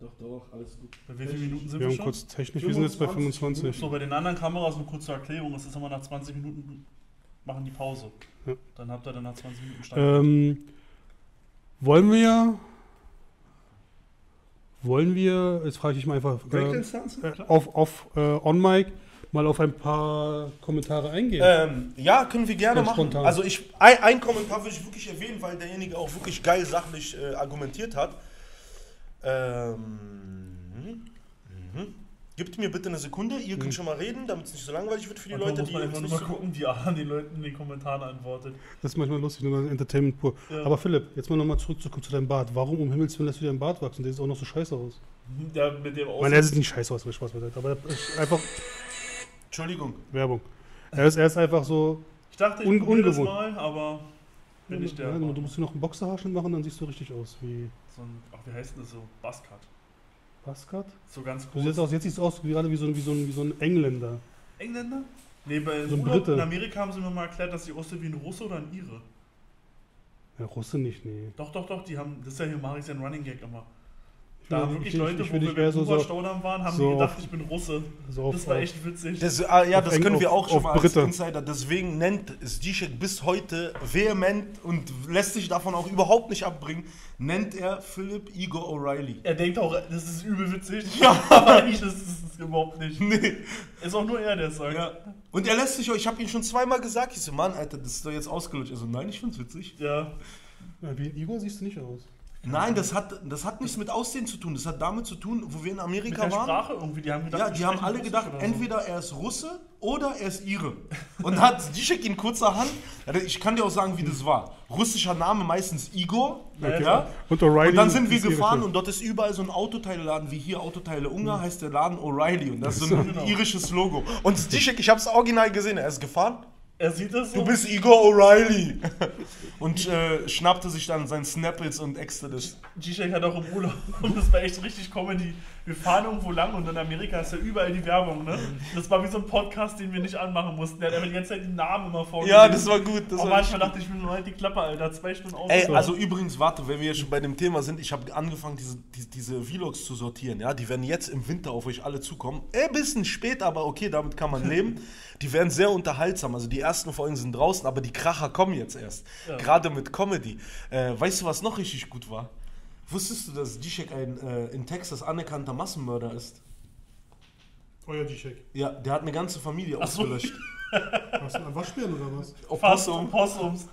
[SPEAKER 2] Doch, doch, alles gut.
[SPEAKER 3] Bei wie vielen Minuten sind
[SPEAKER 1] Wir
[SPEAKER 3] wir,
[SPEAKER 1] haben
[SPEAKER 3] schon?
[SPEAKER 1] kurz technisch, wir sind jetzt bei
[SPEAKER 2] 25
[SPEAKER 1] 25.
[SPEAKER 3] So, bei den anderen Kameras nur kurz zur Erklärung, es ist immer nach 20 Minuten machen die Pause.
[SPEAKER 1] Ja.
[SPEAKER 3] Dann habt ihr dann nach 20 Minuten Stand.
[SPEAKER 1] Ähm, wollen wir. Wollen wir, jetzt frage ich mal einfach äh, äh, auf, auf äh, on mic mal auf ein paar Kommentare eingehen.
[SPEAKER 2] Ähm, ja, können wir gerne
[SPEAKER 1] Ganz
[SPEAKER 2] machen.
[SPEAKER 1] spontan.
[SPEAKER 2] Also ich, ein, ein Kommentar würde ich wirklich erwähnen, weil derjenige auch wirklich geil sachlich äh, argumentiert hat. Ähm, mhm. Gibt mir bitte eine Sekunde, ihr könnt schon mal reden, damit es nicht so langweilig wird für die
[SPEAKER 3] Manchmal
[SPEAKER 2] Leute,
[SPEAKER 3] muss
[SPEAKER 2] die
[SPEAKER 3] man
[SPEAKER 2] jetzt
[SPEAKER 3] einfach nur mal
[SPEAKER 2] so
[SPEAKER 3] gucken, wie Alan den Leuten in den Kommentaren antwortet.
[SPEAKER 1] Das ist manchmal lustig, nur Entertainment pur.
[SPEAKER 3] Ja.
[SPEAKER 1] Aber Philipp, jetzt mal nochmal zurückzukommen zu deinem Bart. Warum um Himmels Willen lässt du dir einen Bart wachsen? Der sieht auch noch so scheiße aus.
[SPEAKER 3] Ja, mit dem
[SPEAKER 1] Ich meine, er
[SPEAKER 3] Aussehen.
[SPEAKER 1] sieht nicht scheiße aus, Spaß beiseite, aber er ist einfach
[SPEAKER 2] Entschuldigung.
[SPEAKER 1] Werbung. Er ist, er ist einfach so.
[SPEAKER 3] Ich dachte, ich
[SPEAKER 1] Un- ungewohnt.
[SPEAKER 3] mal, aber bin nicht der.
[SPEAKER 1] Ja, du musst dir noch einen Boxerhaarschnitt machen, dann siehst du richtig aus wie
[SPEAKER 3] So ein, ach, wie heißt denn das so? Buzzcut.
[SPEAKER 1] Baskat.
[SPEAKER 3] So ganz
[SPEAKER 1] Du
[SPEAKER 3] groß.
[SPEAKER 1] siehst aus, jetzt siehst du aus gerade wie so, ein- wie so, ein, wie so ein Engländer.
[SPEAKER 3] Engländer? Nee, bei
[SPEAKER 1] So ein
[SPEAKER 3] Urlaub in Amerika haben sie mir mal erklärt, dass sie aussehen wie ein Russe oder ein Ire.
[SPEAKER 1] Ja, Russe nicht, nee.
[SPEAKER 3] Doch, doch, doch, die haben, das ist ja hier, mache ich ja ein Running Gag immer.
[SPEAKER 1] Ich
[SPEAKER 3] Da haben wirklich
[SPEAKER 1] ich-
[SPEAKER 3] Leute,
[SPEAKER 1] ich
[SPEAKER 3] wo wir beim
[SPEAKER 1] so, so,
[SPEAKER 3] Uber-Staudamm waren, haben
[SPEAKER 1] so
[SPEAKER 3] die gedacht,
[SPEAKER 1] auf-
[SPEAKER 3] ich bin Russe.
[SPEAKER 1] so auf,
[SPEAKER 3] Das war echt witzig.
[SPEAKER 2] Das, ah, ja,
[SPEAKER 1] Auf
[SPEAKER 2] das können wir
[SPEAKER 1] auf-
[SPEAKER 2] auch schon mal als. Insider. Deswegen nennt Zizek bis heute vehement und lässt sich davon auch überhaupt nicht abbringen, nennt er Philip Igor O'Reilly.
[SPEAKER 3] er denkt auch, das ist übel witzig. Ja. Aber eigentlich ist es überhaupt nicht.
[SPEAKER 2] Nee.
[SPEAKER 3] Ist auch nur er, der es sagt.
[SPEAKER 2] Ja. Und er lässt sich auch, ich habe ihm schon zweimal gesagt, ich so, Mann, Alter, das ist doch jetzt ausgelutscht. Also, nein, ich find's witzig.
[SPEAKER 3] Ja.
[SPEAKER 1] Ja, wie ein Igor siehst du nicht aus.
[SPEAKER 2] Nein, das hat, das hat nichts mit Aussehen zu tun. Das hat damit zu tun, wo wir in
[SPEAKER 3] Mit
[SPEAKER 2] Amerika
[SPEAKER 3] der
[SPEAKER 2] waren.
[SPEAKER 3] Sprache irgendwie, die haben gedacht,
[SPEAKER 2] Ja,
[SPEAKER 3] wir
[SPEAKER 2] die haben alle
[SPEAKER 3] Russisch
[SPEAKER 2] gedacht,
[SPEAKER 3] so.
[SPEAKER 2] entweder er ist Russe oder er ist Ire. Und hat Zizek ihn kurzerhand, ich kann dir auch sagen, wie das war. Russischer Name meistens Igor.
[SPEAKER 3] Ja,
[SPEAKER 2] Ja.
[SPEAKER 1] Und O'Reilly.
[SPEAKER 2] Und dann sind wir gefahren
[SPEAKER 1] Schrift.
[SPEAKER 2] und dort ist überall so ein Autoteilladen, wie hier Autoteile Ungar, heißt der Laden O'Reilly. Und das ist so ein
[SPEAKER 3] Genau.
[SPEAKER 2] irisches Logo. Und Zizek, ich habe es original gesehen, er ist gefahren.
[SPEAKER 3] Er sieht das so.
[SPEAKER 2] Du bist Igor O'Reilly. Und äh, schnappte sich dann sein Snapples und Exodus.
[SPEAKER 3] G-Shake hat auch im Urlaub und das war echt richtig Comedy. Wir fahren irgendwo lang und in Amerika ist ja überall die Werbung, ne? Das war wie so ein Podcast, den wir nicht anmachen mussten. Der hat einfach die ganze Zeit die Namen immer vorgelesen.
[SPEAKER 2] Ja, das war gut. Das
[SPEAKER 3] Und
[SPEAKER 2] war
[SPEAKER 3] manchmal dachte ich mir nur halt die Klappe, Alter. Zwei Stunden Auto.
[SPEAKER 2] Ey, also übrigens, warte, wenn wir jetzt schon bei dem Thema sind, ich habe angefangen, diese, die, diese Vlogs zu sortieren, ja, die werden jetzt im Winter auf euch alle zukommen. Ein bisschen spät, aber okay, damit kann man leben. Die werden sehr unterhaltsam, also die ersten Folgen sind draußen, aber die Kracher kommen jetzt erst.
[SPEAKER 3] Ja.
[SPEAKER 2] Gerade mit Comedy. Äh, weißt du, was noch richtig gut war? Wusstest du, dass Zizek ein äh, in Texas anerkannter Massenmörder ist?
[SPEAKER 1] Euer G-Check.
[SPEAKER 2] Ja, der hat eine ganze Familie
[SPEAKER 3] Ach so.
[SPEAKER 2] ausgelöscht.
[SPEAKER 1] Hast du ein Waschbären oder was?
[SPEAKER 2] Opossum.
[SPEAKER 3] Opossums.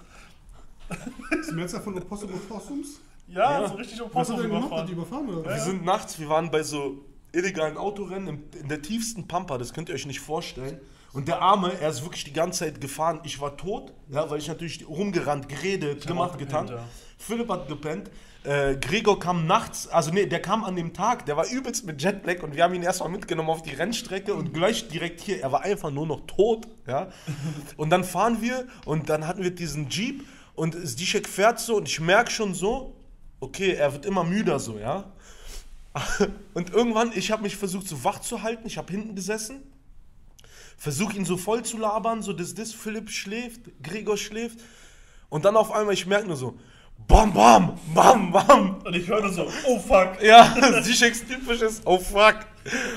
[SPEAKER 1] Ist die Mehrzahl von Opossum Opossums?
[SPEAKER 3] Ja,
[SPEAKER 2] Ja.
[SPEAKER 3] so richtig
[SPEAKER 1] Was hat
[SPEAKER 3] Opossum
[SPEAKER 1] er gemacht? Hat
[SPEAKER 3] überfahren.
[SPEAKER 1] die überfahren oder
[SPEAKER 2] Wir
[SPEAKER 1] was?
[SPEAKER 2] sind nachts, wir waren bei so illegalen Autorennen in der tiefsten Pampa, das könnt ihr euch nicht vorstellen. Und der Arme, er ist wirklich die ganze Zeit gefahren. Ich war tot, ja, weil ich natürlich rumgerannt, geredet,
[SPEAKER 3] hab
[SPEAKER 2] gemacht, getan.
[SPEAKER 3] ja.
[SPEAKER 2] Philipp hat gepennt. Äh, Gregor kam nachts, also nee, der kam an dem Tag, der war übelst mit Jetlag und wir haben ihn erstmal mitgenommen auf die Rennstrecke und gleich direkt hier, er war einfach nur noch tot, ja. Und dann fahren wir und dann hatten wir diesen Jeep und Zizek fährt so und ich merke schon so, okay, er wird immer müder so, ja. Und irgendwann, ich habe mich versucht, so wach zu halten. Ich habe hinten gesessen, versuche ihn so voll zu labern, so dass das Philipp schläft, Gregor schläft. Und dann auf einmal, ich merke nur so, bam, bam, bam, bam.
[SPEAKER 3] Und ich hörte so, oh fuck.
[SPEAKER 2] Ja, typisches, oh fuck.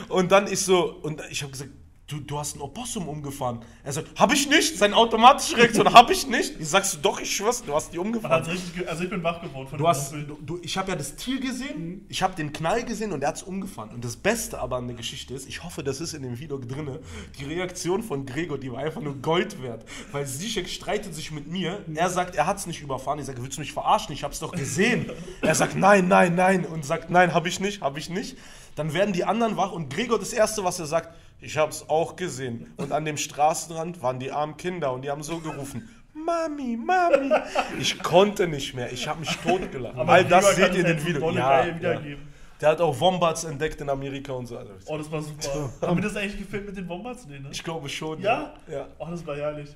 [SPEAKER 2] Und dann ich so, und ich habe gesagt, du, du hast ein Opossum umgefahren. Er sagt, hab ich nicht. Seine automatische Reaktion, hab ich nicht. Ich sag's doch, ich schwör's, du hast die umgefahren.
[SPEAKER 3] hat's ge- also ich bin wach geworden von
[SPEAKER 2] Du
[SPEAKER 3] dem
[SPEAKER 2] hast, du, du, ich habe ja das Ziel gesehen, ich habe den Knall gesehen und er hat es umgefahren. Und das Beste aber an der Geschichte ist, ich hoffe, das ist in dem Video drin, die Reaktion von Gregor, die war einfach nur Gold wert. Weil Zizek streitet sich mit mir, er sagt, er hat es nicht überfahren. Ich sage, willst du mich verarschen? Ich habe es doch gesehen. er sagt, nein, nein, nein. Und sagt, nein, habe ich nicht, habe ich nicht. Dann werden die anderen wach und Gregor, das Erste, was er sagt, ich habe es auch gesehen. Und an dem Straßenrand waren die armen Kinder und die haben so gerufen, Mami, Mami. Ich konnte nicht mehr. Ich habe mich totgelacht.
[SPEAKER 3] Aber
[SPEAKER 2] All das seht ihr in den Videos. Ja, ja.
[SPEAKER 3] wiedergeben.
[SPEAKER 2] Der hat auch Wombats entdeckt in Amerika und so. Also,
[SPEAKER 3] Oh, das war super. Haben wir das eigentlich gefilmt mit den Wombats? Nee, ne?
[SPEAKER 2] ich glaube schon.
[SPEAKER 3] Ja?
[SPEAKER 2] ja.
[SPEAKER 3] Oh, das war herrlich.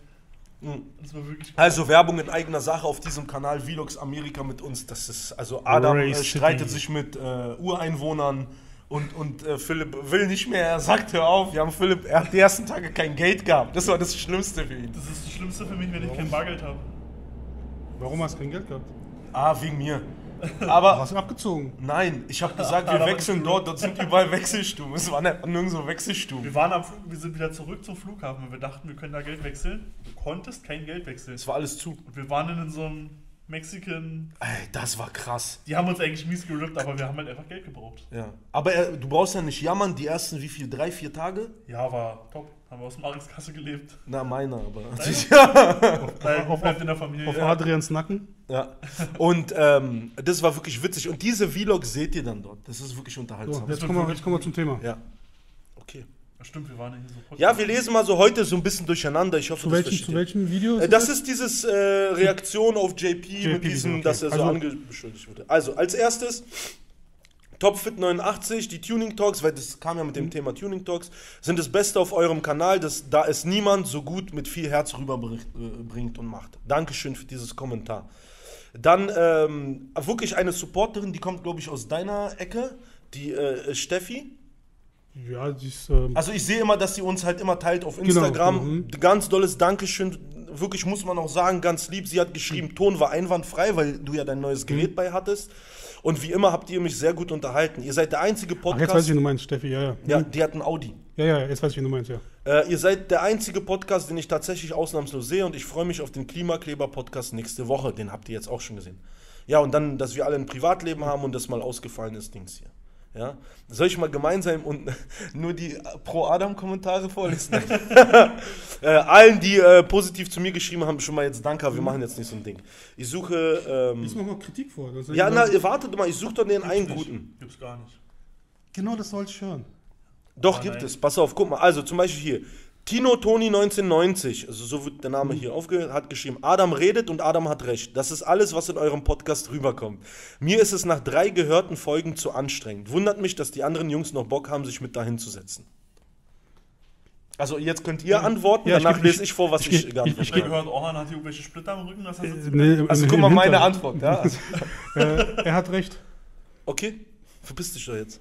[SPEAKER 2] Mhm.
[SPEAKER 3] Das war wirklich
[SPEAKER 2] Also Werbung in eigener Sache auf diesem Kanal Vlogs Amerika mit uns. Das ist also Adam
[SPEAKER 1] Ray
[SPEAKER 2] äh,
[SPEAKER 1] City.
[SPEAKER 2] streitet sich mit äh, Ureinwohnern und, und äh, Philipp will nicht mehr. Er sagt hör auf. Wir haben Philipp. Er hat die ersten Tage kein Geld gehabt. Das war das Schlimmste für ihn.
[SPEAKER 3] Das ist das Schlimmste für mich, wenn ich kein Bargeld habe.
[SPEAKER 1] Warum hast du kein Geld gehabt?
[SPEAKER 2] Ah, wegen mir.
[SPEAKER 1] Du
[SPEAKER 2] Aber
[SPEAKER 1] hast ihn abgezogen.
[SPEAKER 2] nein, ich habe gesagt, wir wechseln dort. Dort sind überall Wechselstuben. Es waren einfach nirgendwo Wechselstuben.
[SPEAKER 3] Wir waren am Flug, wir sind wieder zurück zum Flughafen und wir dachten, wir können da Geld wechseln. Du konntest kein Geld wechseln.
[SPEAKER 2] Es war alles zu.
[SPEAKER 3] Und wir waren in so einem Mexican.
[SPEAKER 2] Ey, das war krass.
[SPEAKER 3] Die haben uns eigentlich mies gerippt, aber wir haben halt einfach Geld gebraucht.
[SPEAKER 2] Ja. Aber äh, du brauchst ja nicht jammern, die ersten, wie viel, drei, vier Tage?
[SPEAKER 3] Ja, war top. Haben wir aus Mareks Kasse gelebt.
[SPEAKER 2] Na, meiner, aber.
[SPEAKER 3] Weil
[SPEAKER 1] auf-
[SPEAKER 3] bleibt in der Familie.
[SPEAKER 1] Auf Adrians Nacken.
[SPEAKER 2] Ja. Und ähm, das war wirklich witzig. Und diese Vlogs seht ihr dann dort. Das ist wirklich
[SPEAKER 1] So,
[SPEAKER 2] unterhaltsam.
[SPEAKER 1] jetzt, kommen wir, jetzt kommen wir zum Thema.
[SPEAKER 2] Ja. Okay.
[SPEAKER 3] Ja, Stimmt, wir waren ja hier so Podcast.
[SPEAKER 2] Ja, wir lesen mal so heute so ein bisschen durcheinander. Ich hoffe,
[SPEAKER 1] Zu
[SPEAKER 2] versteht
[SPEAKER 1] zu welchem Video?
[SPEAKER 2] Äh, Das ist dieses äh, Reaktion auf JP, mit
[SPEAKER 1] JP,
[SPEAKER 2] diesem,
[SPEAKER 1] okay.
[SPEAKER 2] dass er so
[SPEAKER 1] Also-
[SPEAKER 2] angeschuldigt wurde. Also, als erstes Topfit 89, die Tuning Talks, weil das kam ja mit
[SPEAKER 1] Mhm.
[SPEAKER 2] dem Thema Tuning Talks, sind das Beste auf eurem Kanal, das, da es niemand so gut mit viel Herz rüberbringt und macht. Dankeschön für dieses Kommentar. Dann ähm, wirklich eine Supporterin, die kommt, glaube ich, aus deiner Ecke, die äh, Steffi.
[SPEAKER 1] Ja, die ist, ähm,
[SPEAKER 2] Also ich sehe immer, dass sie uns halt immer teilt auf Instagram.
[SPEAKER 1] genau, mhm.
[SPEAKER 2] Ganz dolles Dankeschön. Wirklich muss man auch sagen, ganz lieb. Sie hat geschrieben, Ton war einwandfrei, weil du ja dein neues
[SPEAKER 1] Mhm.
[SPEAKER 2] Gerät bei hattest. Und wie immer habt ihr mich sehr gut unterhalten. Ihr seid der einzige
[SPEAKER 1] ach,
[SPEAKER 2] Podcast.
[SPEAKER 1] jetzt weiß ich, wen du meinst, Steffi, ja, ja.
[SPEAKER 2] ja, die hat ein Audi.
[SPEAKER 1] Ja, ja, jetzt weiß ich, wen du meinst, ja.
[SPEAKER 2] Äh, ihr seid der einzige Podcast, den ich tatsächlich ausnahmslos sehe und ich freue mich auf den Klimakleber-Podcast nächste Woche. Den habt ihr jetzt auch schon gesehen. Ja, und dann, dass wir alle ein Privatleben haben und das mal ausgefallen ist, Dings hier. Ja? Soll ich mal gemein sein und nur die Pro-Adam-Kommentare vorlesen? äh, allen, die äh, positiv zu mir geschrieben haben, schon mal jetzt danke, aber wir machen jetzt nicht so ein Ding. Ich suche. Ähm,
[SPEAKER 1] mal mal Kritik vor.
[SPEAKER 2] ja, na, wartet mal, ich suche doch den einen
[SPEAKER 3] nicht.
[SPEAKER 2] guten.
[SPEAKER 3] Gibt's gar nicht.
[SPEAKER 1] Genau das wollte ich hören.
[SPEAKER 2] Doch,
[SPEAKER 3] Oh,
[SPEAKER 2] gibt
[SPEAKER 3] nein.
[SPEAKER 2] es. Pass auf, guck mal. Also zum Beispiel hier. Tino Toni 1990, also so wird der Name hier aufgehört, hat geschrieben, Adam redet und Adam hat recht. Das ist alles, was in eurem Podcast rüberkommt. Mir ist es nach drei gehörten Folgen zu anstrengend. Wundert mich, dass die anderen Jungs noch Bock haben, sich mit dahin zu setzen. Also jetzt könnt ihr antworten,
[SPEAKER 1] Ja, ich
[SPEAKER 2] danach lese ich vor, was
[SPEAKER 1] ich
[SPEAKER 2] ich,
[SPEAKER 1] geb-
[SPEAKER 2] geantwortet
[SPEAKER 3] Ich habe
[SPEAKER 2] habe.
[SPEAKER 3] gehört, Orhan hat hier irgendwelche Splitter am Rücken. Was hast du
[SPEAKER 1] Nee,
[SPEAKER 2] Also guck mal meine Antwort, ja? Also,
[SPEAKER 1] Äh, er hat recht.
[SPEAKER 2] okay, verpiss dich doch jetzt.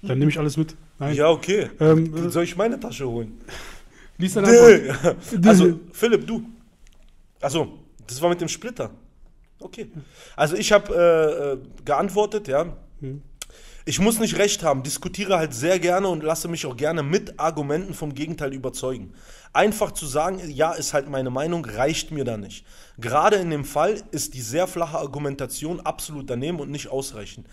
[SPEAKER 1] Dann nehme ich alles mit. Nein.
[SPEAKER 2] Ja, okay.
[SPEAKER 1] Ähm, äh,
[SPEAKER 2] Soll ich meine Tasche holen?
[SPEAKER 1] lies deine Antwort.
[SPEAKER 2] Also, Philipp, du. Achso, das war mit dem Splitter. Okay. Also, ich habe äh, äh, geantwortet, ja. Ich muss nicht recht haben, diskutiere halt sehr gerne und lasse mich auch gerne mit Argumenten vom Gegenteil überzeugen. Einfach zu sagen, ja, ist halt meine Meinung, reicht mir da nicht. Gerade in dem Fall ist die sehr flache Argumentation absolut daneben und nicht ausreichend.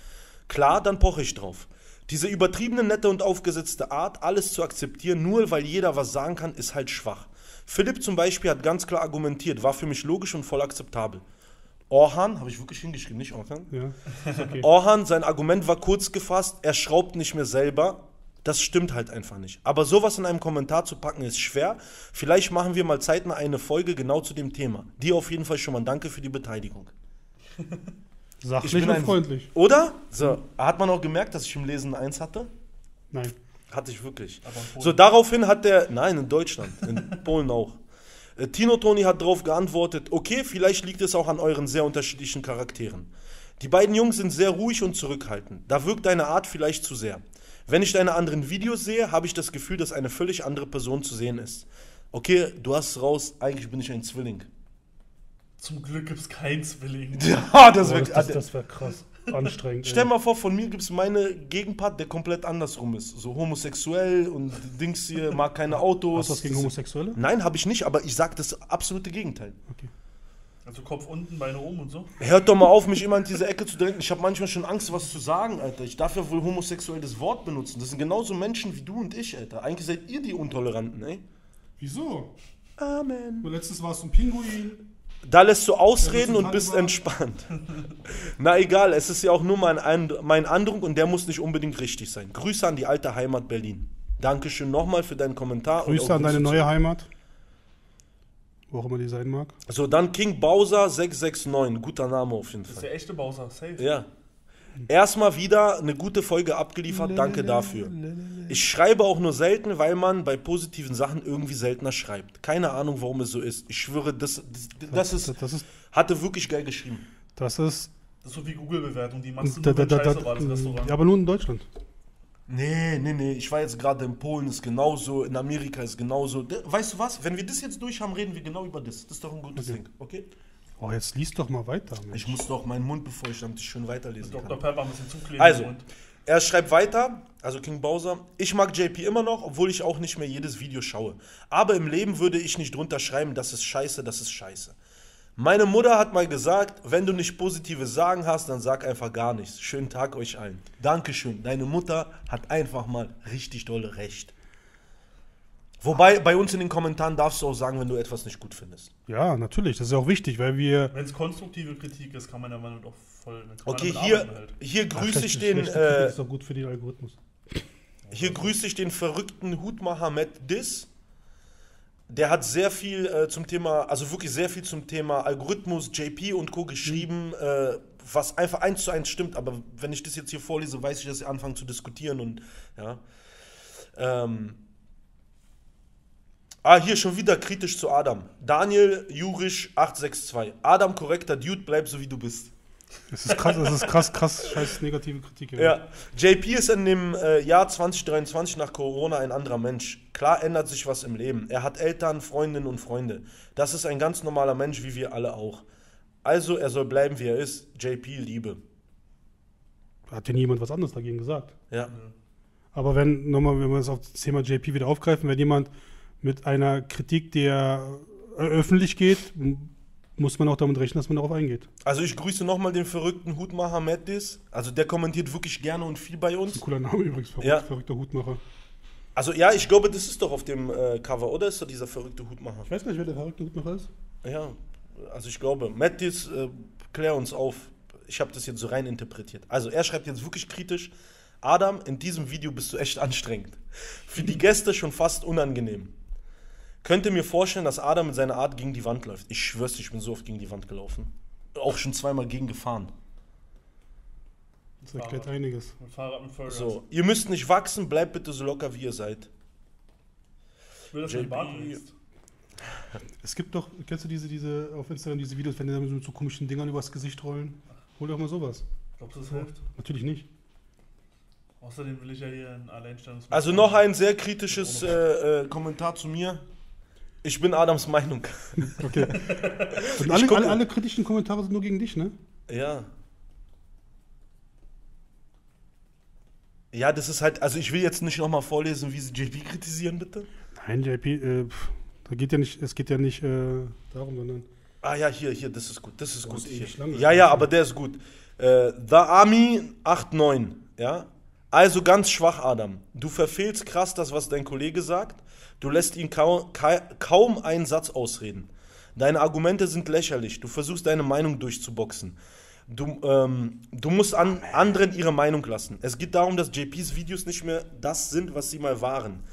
[SPEAKER 2] Klar, dann poche ich drauf. Diese übertriebene, nette und aufgesetzte Art, alles zu akzeptieren, nur weil jeder was sagen kann, ist halt schwach. Philipp zum Beispiel hat ganz klar argumentiert, war für mich logisch und voll akzeptabel. Orhan, habe ich wirklich hingeschrieben, nicht Orhan?
[SPEAKER 1] Ja, okay.
[SPEAKER 2] Orhan, sein Argument war kurz gefasst, er schraubt nicht mehr selber. Das stimmt halt einfach nicht. Aber sowas in einem Kommentar zu packen ist schwer. Vielleicht machen wir mal zeitnah eine Folge genau zu dem Thema. Dir auf jeden Fall schon mal danke für die Beteiligung.
[SPEAKER 1] Sachlich
[SPEAKER 2] bin
[SPEAKER 1] und
[SPEAKER 2] ein-
[SPEAKER 1] freundlich.
[SPEAKER 2] Oder? So, hat man auch gemerkt, dass ich im Lesen eine Eins hatte?
[SPEAKER 1] Nein.
[SPEAKER 2] Hatte ich wirklich. So, daraufhin hat der, nein, in Deutschland, in Polen auch. Äh, Tino Toni hat darauf geantwortet, okay, vielleicht liegt es auch an euren sehr unterschiedlichen Charakteren. Die beiden Jungs sind sehr ruhig und zurückhaltend. Da wirkt deine Art vielleicht zu sehr. Wenn ich deine anderen Videos sehe, habe ich das Gefühl, dass eine völlig andere Person zu sehen ist. Okay, du hast raus, eigentlich bin ich ein Zwilling.
[SPEAKER 3] Zum Glück gibt's keinen Zwilling.
[SPEAKER 2] Ja, das
[SPEAKER 1] Boah,
[SPEAKER 2] wird.
[SPEAKER 1] das, das, das wäre krass. Anstrengend.
[SPEAKER 2] Stell mal vor, von mir gibt es meine Gegenpart, der komplett andersrum ist. So homosexuell und Dings hier, mag keine Autos.
[SPEAKER 1] Hast du was gegen Homosexuelle?
[SPEAKER 2] Nein, habe ich nicht, aber ich sage das absolute Gegenteil.
[SPEAKER 1] Okay.
[SPEAKER 3] Also Kopf unten, Beine oben und so.
[SPEAKER 2] Hört doch mal auf, mich immer in diese Ecke zu drängen. Ich habe manchmal schon Angst, was zu sagen, Alter. Ich darf ja wohl homosexuell das Wort benutzen. Das sind genauso Menschen wie du und ich, Alter. Eigentlich seid ihr die Untoleranten, ey.
[SPEAKER 1] Wieso?
[SPEAKER 2] Amen.
[SPEAKER 1] Und letztens warst du ein Pinguin.
[SPEAKER 2] Da lässt du ausreden und bist entspannt. Na egal, es ist ja auch nur mein, And mein Andruck und der muss nicht unbedingt richtig sein. Grüße an die alte Heimat Berlin. Dankeschön nochmal für deinen Kommentar.
[SPEAKER 1] Grüße an deine neue Heimat. Wo auch immer die sein mag.
[SPEAKER 2] So, dann King Bowser 669. Guter Name auf jeden
[SPEAKER 3] Das ist
[SPEAKER 2] Fall.
[SPEAKER 3] der echte Bowser, safe.
[SPEAKER 2] Ja. Erstmal wieder eine gute Folge abgeliefert. Danke dafür. Ich schreibe auch nur selten, weil man bei positiven Sachen irgendwie seltener schreibt. Keine Ahnung, warum es so ist. Ich schwöre, das, das, das ist,
[SPEAKER 1] Das ist.
[SPEAKER 2] hatte wirklich geil geschrieben.
[SPEAKER 1] Das ist.
[SPEAKER 3] Das ist so wie Google-Bewertung, die machst du
[SPEAKER 1] Da,
[SPEAKER 3] nur,
[SPEAKER 1] da, da,
[SPEAKER 3] scheiße war, das Restaurant.
[SPEAKER 1] ja, aber nur in Deutschland.
[SPEAKER 2] Nee, nee, nee. Ich war jetzt gerade in Polen, ist genauso. In Amerika ist genauso. Weißt du was? Wenn wir das jetzt durch haben, reden wir genau über das. Das ist doch ein gutes
[SPEAKER 1] Okay.
[SPEAKER 2] Ding, okay?
[SPEAKER 1] Oh, jetzt liest doch mal weiter. Mensch.
[SPEAKER 2] Ich muss doch meinen Mund befeuchten, damit ich schön weiterlesen
[SPEAKER 3] Dr.
[SPEAKER 2] kann.
[SPEAKER 3] Pepper ein bisschen zukleben.
[SPEAKER 2] Also, er schreibt weiter, also King Bowser, ich mag JP immer noch, obwohl ich auch nicht mehr jedes Video schaue. Aber im Leben würde ich nicht drunter schreiben, das ist scheiße, das ist scheiße. Meine Mutter hat mal gesagt, wenn du nicht positive Sagen hast, dann sag einfach gar nichts. Schönen Tag euch allen. Dankeschön. Deine Mutter hat einfach mal richtig dolle Recht. Wobei, bei uns in den Kommentaren darfst du auch sagen, wenn du etwas nicht gut findest.
[SPEAKER 1] Ja, natürlich. Das ist ja auch wichtig, weil wir.
[SPEAKER 3] Wenn es konstruktive Kritik ist, kann man ja mal auch voll.
[SPEAKER 2] Okay, hier,
[SPEAKER 3] halt.
[SPEAKER 2] hier
[SPEAKER 1] Ach,
[SPEAKER 2] grüße ich den, äh,
[SPEAKER 1] ist doch gut für den Algorithmus.
[SPEAKER 2] Hier grüße ich den verrückten Hutmacher Matt Diss. Der hat sehr viel äh, zum Thema, also wirklich sehr viel zum Thema Algorithmus, JP und Co. geschrieben, äh, was einfach eins zu eins stimmt. Aber wenn ich das jetzt hier vorlese, weiß ich, dass sie anfangen zu diskutieren und ja. Ähm. Ah, hier schon wieder kritisch zu Adam. Daniel Jurisch 862. Adam, korrekter Dude, bleib so wie du bist.
[SPEAKER 1] Das ist krass, das ist krass, krass, scheiß negative Kritik. ey.
[SPEAKER 2] Ja, JP ist in dem äh, Jahr 2023 nach Corona ein anderer Mensch. Klar ändert sich was im Leben. Er hat Eltern, Freundinnen und Freunde. Das ist ein ganz normaler Mensch, wie wir alle auch. Also, er soll bleiben, wie er ist. JP, Liebe.
[SPEAKER 1] Hat denn jemand was anderes dagegen gesagt?
[SPEAKER 2] Ja.
[SPEAKER 1] Aber wenn, nochmal, wenn wir das auf das Thema JP wieder aufgreifen, wenn jemand mit einer Kritik, der äh, öffentlich geht, muss man auch damit rechnen, dass man darauf eingeht.
[SPEAKER 2] Also, ich grüße nochmal den verrückten Hutmacher Mattis. Also, der kommentiert wirklich gerne und viel bei
[SPEAKER 1] Ein
[SPEAKER 2] uns.
[SPEAKER 1] cooler Name übrigens, verrückt,
[SPEAKER 2] Ja.
[SPEAKER 1] verrückter Hutmacher.
[SPEAKER 2] Also, ja, ich glaube, das ist doch auf dem äh, Cover, oder? Ist doch dieser verrückte Hutmacher?
[SPEAKER 1] Ich weiß gar nicht, wer der verrückte Hutmacher ist.
[SPEAKER 2] Ja, also ich glaube, Mattis, äh, klär uns auf. Ich habe das jetzt so rein interpretiert. Also er schreibt jetzt wirklich kritisch, Adam, in diesem Video bist du echt anstrengend. Für die Gäste schon fast unangenehm. Könnte mir vorstellen, dass Adam mit seiner Art gegen die Wand läuft. Ich schwör's dir, ich bin so oft gegen die Wand gelaufen. Auch schon zweimal gegen gefahren.
[SPEAKER 1] Das erklärt
[SPEAKER 3] Fahrrad.
[SPEAKER 1] einiges.
[SPEAKER 3] Mit Fahrrad mit Vollgas.
[SPEAKER 2] So, ihr müsst nicht wachsen, bleibt bitte so locker, wie ihr seid.
[SPEAKER 3] Ich will, dass du den
[SPEAKER 2] JP.
[SPEAKER 3] Bart wächst.
[SPEAKER 1] Es gibt doch, kennst du diese, diese auf Instagram diese Videos, wenn die mit so komischen Dingern übers Gesicht rollen? Hol doch mal sowas.
[SPEAKER 3] Glaubst du, das hilft?
[SPEAKER 1] Natürlich nicht.
[SPEAKER 3] Außerdem will ich ja hier ein Alleinstellungs...
[SPEAKER 2] Also noch ein sehr kritisches äh, äh, Kommentar zu mir. Ich bin Adams Meinung.
[SPEAKER 1] Okay. Und alle, alle, alle kritischen Kommentare sind nur gegen dich, ne?
[SPEAKER 2] Ja. Ja, das ist halt, also ich will jetzt nicht nochmal vorlesen, wie sie JP kritisieren, bitte.
[SPEAKER 1] Nein, JP, äh, da geht ja nicht, es geht ja nicht äh, darum, sondern.
[SPEAKER 2] Ah ja, hier, hier, das ist gut, das ist
[SPEAKER 1] Du
[SPEAKER 2] gut. Hier. Ja, ja, aber der ist gut. Äh, The Army 89, ja. Also ganz schwach, Adam. Du verfehlst krass das, was dein Kollege sagt. Du lässt ihn kaum, ka kaum einen Satz ausreden. Deine Argumente sind lächerlich. Du versuchst deine Meinung durchzuboxen. Du, ähm, du musst an, anderen ihre Meinung lassen. Es geht darum, dass JPs Videos nicht mehr das sind, was sie mal waren.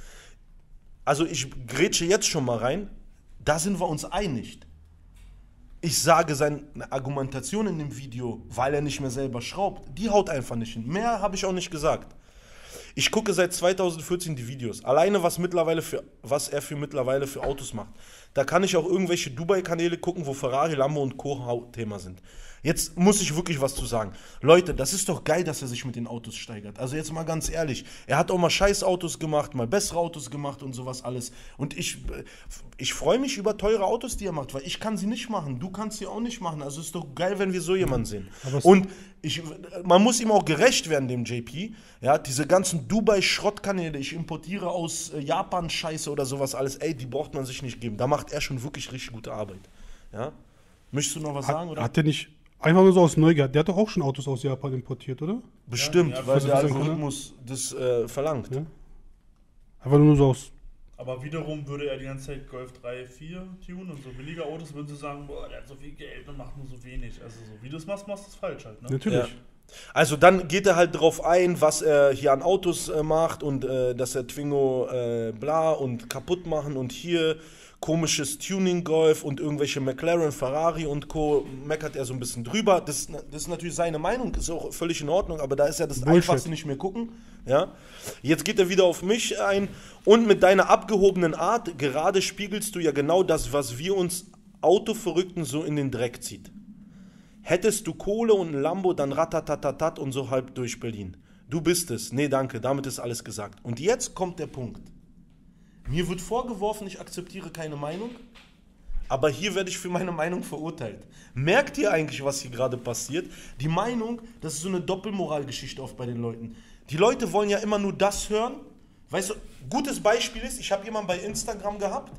[SPEAKER 2] Also ich grätsche jetzt schon mal rein. Da sind wir uns einig. Ich sage, seine Argumentation in dem Video, weil er nicht mehr selber schraubt, die haut einfach nicht hin. Mehr habe ich auch nicht gesagt. Ich gucke seit 2014 die Videos. Alleine was mittlerweile für was er für mittlerweile für Autos macht. Da kann ich auch irgendwelche Dubai-Kanäle gucken, wo Ferrari, Lambo und Co. Thema sind. Jetzt muss ich wirklich was zu sagen. Leute, das ist doch geil, dass er sich mit den Autos steigert. Also jetzt mal ganz ehrlich. Er hat auch mal scheiß Autos gemacht, mal bessere Autos gemacht und sowas alles. Und ich, äh, ich freue mich über teure Autos, die er macht, weil ich kann sie nicht machen. Du kannst sie auch nicht machen. Also ist doch geil, wenn wir so jemanden sehen.
[SPEAKER 1] Es-
[SPEAKER 2] Und ich, man muss ihm auch gerecht werden, dem JP. Ja, diese ganzen Dubai-Schrottkanäle, ich importiere aus äh, Japan Scheiße oder sowas alles, ey, die braucht man sich nicht geben. Da macht er schon wirklich richtig gute Arbeit. Ja? Möchtest du noch was sagen?
[SPEAKER 1] Hat,
[SPEAKER 2] Oder?
[SPEAKER 1] hat der nicht einfach nur so aus Neugier, der hat doch auch schon Autos aus Japan importiert, oder?
[SPEAKER 2] Bestimmt,
[SPEAKER 3] Ja,
[SPEAKER 2] weil der Algorithmus das äh, verlangt.
[SPEAKER 1] Ja. Einfach nur so aus.
[SPEAKER 3] Aber wiederum würde er die ganze Zeit Golf 3, 4 tunen und so billige Autos würden sie sagen, boah, der hat so viel Geld und macht nur so wenig. Also so wie du es machst, machst du es falsch halt, ne?
[SPEAKER 1] Natürlich.
[SPEAKER 2] Ja. Also dann geht er halt drauf ein, was er hier an Autos äh, macht und äh, dass er Twingo äh, bla und kaputt machen und hier komisches Tuning-Golf und irgendwelche McLaren, Ferrari und Co. meckert er so ein bisschen drüber. Das, das ist natürlich seine Meinung, ist auch völlig in Ordnung, aber da ist ja das
[SPEAKER 1] Bullshit.
[SPEAKER 2] Einfachste nicht mehr gucken. Ja? Jetzt geht er wieder auf mich ein und mit deiner abgehobenen Art, gerade spiegelst du ja genau das, was wir uns Autoverrückten so in den Dreck zieht. Hättest du Kohle und ein Lambo, dann ratatatatat und so halb durch Berlin. Du bist es. Nee, danke, damit ist alles gesagt. Und jetzt kommt der Punkt. Mir wird vorgeworfen, ich akzeptiere keine Meinung. Aber hier werde ich für meine Meinung verurteilt. Merkt ihr eigentlich, was hier gerade passiert? Die Meinung, das ist so eine Doppelmoralgeschichte oft bei den Leuten. Die Leute wollen ja immer nur das hören. Weißt du, gutes Beispiel ist, ich habe jemanden bei Instagram gehabt,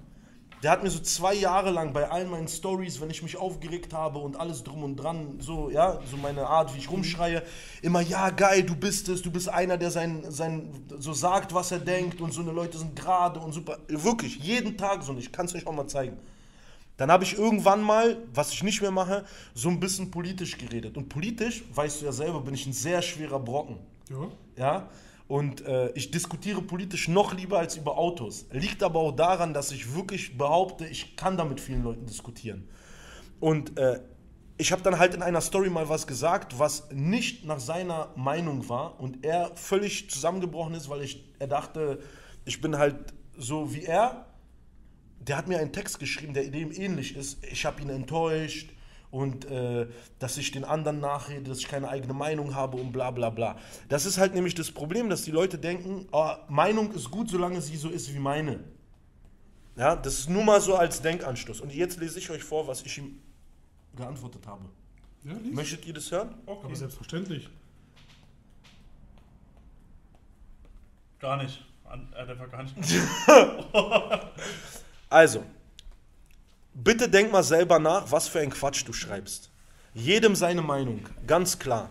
[SPEAKER 2] der hat mir so zwei Jahre lang bei allen meinen Stories, wenn ich mich aufgeregt habe und alles drum und dran, so, ja, so meine Art, wie ich rumschreie, immer, ja, geil, du bist es, du bist einer, der sein, sein, so sagt, was er denkt und so eine Leute sind gerade und super. Wirklich, jeden Tag so und ich kann es euch auch mal zeigen. Dann habe ich irgendwann mal, was ich nicht mehr mache, so ein bisschen politisch geredet. Und politisch, weißt du ja selber, bin ich ein sehr schwerer Brocken.
[SPEAKER 1] Ja.
[SPEAKER 2] Ja? Und äh, ich diskutiere politisch noch lieber als über Autos. Liegt aber auch daran, dass ich wirklich behaupte, ich kann da mit vielen Leuten diskutieren. Und äh, ich habe dann halt in einer Story mal was gesagt, was nicht nach seiner Meinung war und er völlig zusammengebrochen ist, weil ich, er dachte, ich bin halt so wie er. Der hat mir einen Text geschrieben, der dem ähnlich ist. Ich habe ihn enttäuscht und äh, dass ich den anderen nachrede, dass ich keine eigene Meinung habe und bla bla bla. Das ist halt nämlich das Problem, dass die Leute denken, oh, Meinung ist gut, solange sie so ist wie meine. Ja, das ist nur mal so als Denkanstoß. Und jetzt lese ich euch vor, was ich ihm geantwortet habe.
[SPEAKER 1] Ja.
[SPEAKER 2] Möchtet ihr das hören?
[SPEAKER 1] Aber selbstverständlich.
[SPEAKER 3] Gar nicht. An, äh, gar nicht.
[SPEAKER 2] Also, bitte denk mal selber nach, was für ein Quatsch du schreibst. Jedem seine Meinung, ganz klar.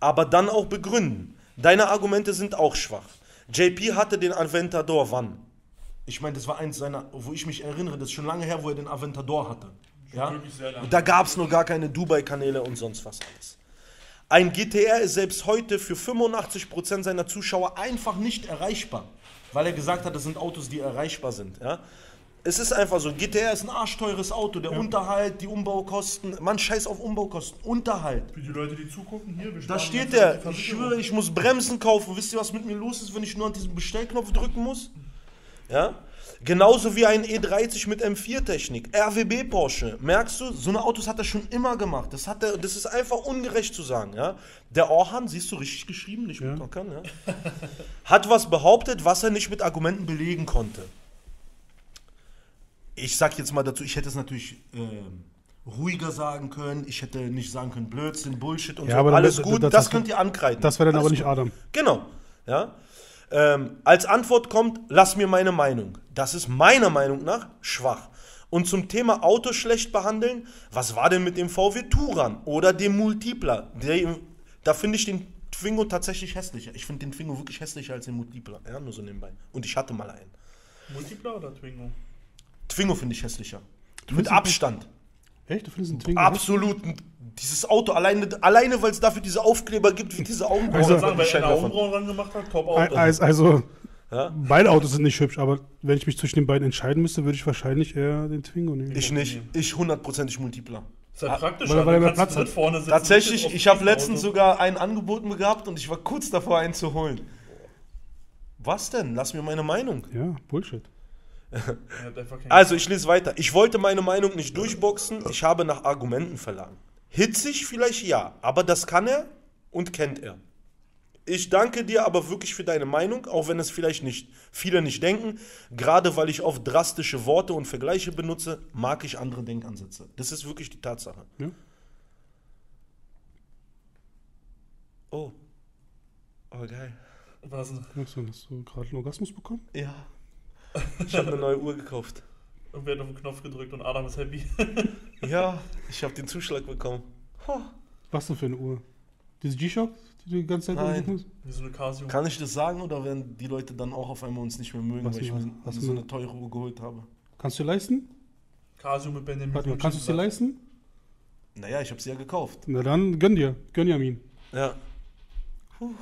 [SPEAKER 2] Aber dann auch begründen. Deine Argumente sind auch schwach. JP hatte den Aventador wann? Ich meine, das war eins seiner, wo ich mich erinnere, das ist schon lange her, wo er den Aventador hatte. Ja? Und da gab es noch gar keine Dubai-Kanäle und sonst was alles. Ein GTR ist selbst heute für 85% seiner Zuschauer einfach nicht erreichbar, weil er gesagt hat, das sind Autos, die erreichbar sind. Ja? Es ist einfach so, GTR ist ein arschteures Auto, der Unterhalt, die Umbaukosten, man scheiß auf Umbaukosten, Unterhalt.
[SPEAKER 3] Für die Leute, die zugucken, hier,
[SPEAKER 2] Da steht der, ich schwöre, ich muss Bremsen kaufen. Wisst ihr, was mit mir los ist, wenn ich nur an diesen Bestellknopf drücken muss? Ja? Genauso wie ein E30 mit M4-Technik. RWB Porsche. Merkst du, so eine Autos hat er schon immer gemacht. Das, hat er, das ist einfach ungerecht zu sagen. Ja? Der Orhan, siehst du richtig geschrieben, nicht mit Knockern, ja? hat was behauptet, was er nicht mit Argumenten belegen konnte. Ich sag jetzt mal dazu, ich hätte es natürlich ähm, ruhiger sagen können. Ich hätte nicht sagen können, Blödsinn, Bullshit und
[SPEAKER 1] Ja,
[SPEAKER 2] so.
[SPEAKER 1] aber
[SPEAKER 2] Alles
[SPEAKER 1] das-
[SPEAKER 2] gut,
[SPEAKER 1] das-
[SPEAKER 2] das,
[SPEAKER 1] das-
[SPEAKER 2] könnt ihr ankreiden.
[SPEAKER 1] Das wäre dann
[SPEAKER 2] Alles
[SPEAKER 1] aber nicht
[SPEAKER 2] gut.
[SPEAKER 1] Adam.
[SPEAKER 2] Genau. Ja? Ähm, als Antwort kommt, lass mir meine Meinung. Das ist meiner Meinung nach schwach. Und zum Thema Auto schlecht behandeln, was war denn mit dem VW Touran oder dem Multipla? Der, da finde ich den Twingo tatsächlich hässlicher. Ich finde den Twingo wirklich hässlicher als den Multipla. Ja, nur so nebenbei. Und ich hatte mal einen.
[SPEAKER 3] Multipler oder Twingo?
[SPEAKER 2] Twingo finde ich hässlicher. Mit Abstand.
[SPEAKER 1] Echt? Du findest einen Twingo?
[SPEAKER 2] Absolut. Dieses Auto, alleine, alleine weil es dafür diese Aufkleber gibt, wie diese Augenbrauen.
[SPEAKER 3] Ich
[SPEAKER 1] Also-
[SPEAKER 3] sagen, weil er eine
[SPEAKER 2] Scheinwerfer.
[SPEAKER 3] Augenbrauen ran gemacht hat, top Auto.
[SPEAKER 1] Also, also
[SPEAKER 2] Ja?
[SPEAKER 1] beide Autos sind nicht hübsch, aber wenn ich mich zwischen den beiden entscheiden müsste, würde ich wahrscheinlich eher den Twingo nehmen.
[SPEAKER 2] Ich nicht. Ich hundertprozentig Multipler.
[SPEAKER 3] ist halt praktisch,
[SPEAKER 1] weil-
[SPEAKER 3] weil,
[SPEAKER 1] er Platz hat.
[SPEAKER 3] vorne sitzen.
[SPEAKER 2] Tatsächlich, ich habe letztens sogar einen angeboten gehabt und ich war kurz davor, einen zu holen. Was denn? Lass mir meine Meinung.
[SPEAKER 1] Ja, Bullshit.
[SPEAKER 3] Er hat einfach keinen-
[SPEAKER 2] Also, ich lese weiter. Ich wollte meine Meinung nicht durchboxen, ich habe nach Argumenten verlangt. Hitzig vielleicht ja, aber das kann er und kennt er. Ich danke dir aber wirklich für deine Meinung, auch wenn es vielleicht nicht viele nicht denken. Gerade weil ich oft drastische Worte und Vergleiche benutze, mag ich andere Denkansätze. Das ist wirklich die Tatsache.
[SPEAKER 1] Ja.
[SPEAKER 2] Oh. Oh, geil.
[SPEAKER 3] Was denn?
[SPEAKER 1] Hast du, hast du gerade einen Orgasmus bekommen?
[SPEAKER 2] Ja. Ich habe eine neue Uhr gekauft.
[SPEAKER 3] Und wird auf den Knopf gedrückt und Adam ist happy.
[SPEAKER 2] Ja, ich habe den Zuschlag bekommen. Ho.
[SPEAKER 1] Was denn für eine Uhr? Diese G-Shock, die du die ganze Zeit
[SPEAKER 2] Nein.
[SPEAKER 1] angucken musst?
[SPEAKER 3] Wie so eine Casio.
[SPEAKER 2] Kann ich das sagen oder werden die Leute dann auch auf einmal uns nicht mehr mögen,
[SPEAKER 1] Was
[SPEAKER 2] weil ich mir
[SPEAKER 1] Was
[SPEAKER 2] so eine teure Uhr geholt habe?
[SPEAKER 1] Kannst du dir leisten?
[SPEAKER 3] Casio mit Benjamin.
[SPEAKER 1] Warte mal, kannst du es dir leisten?
[SPEAKER 2] Naja, ich habe sie ja gekauft.
[SPEAKER 1] Na dann, gönn dir. Gönn Jamin.
[SPEAKER 2] Ja. Puh,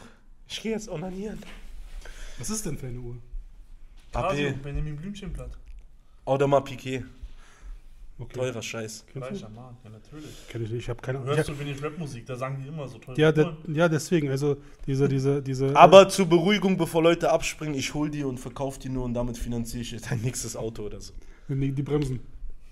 [SPEAKER 2] ich gehe jetzt onanieren.
[SPEAKER 1] Was ist denn für eine Uhr?
[SPEAKER 2] AP.
[SPEAKER 3] Benjamin Blümchenblatt.
[SPEAKER 2] Audemars Piquet.
[SPEAKER 1] Okay.
[SPEAKER 2] Teurer Scheiß.
[SPEAKER 1] Du?
[SPEAKER 3] Reicher Mann, ja natürlich.
[SPEAKER 1] Kenn ich nicht. Ich habe keine
[SPEAKER 3] Du
[SPEAKER 1] Ahnung.
[SPEAKER 3] hörst so wenig Rapmusik, da sagen die immer so toll.
[SPEAKER 1] Ja, der, ja, deswegen. Also, diese, diese, diese.
[SPEAKER 2] Aber zur Beruhigung, bevor Leute abspringen, ich hol die und verkaufe die nur und damit finanziere ich dein nächstes Auto oder so.
[SPEAKER 1] Äh, die, die Bremsen.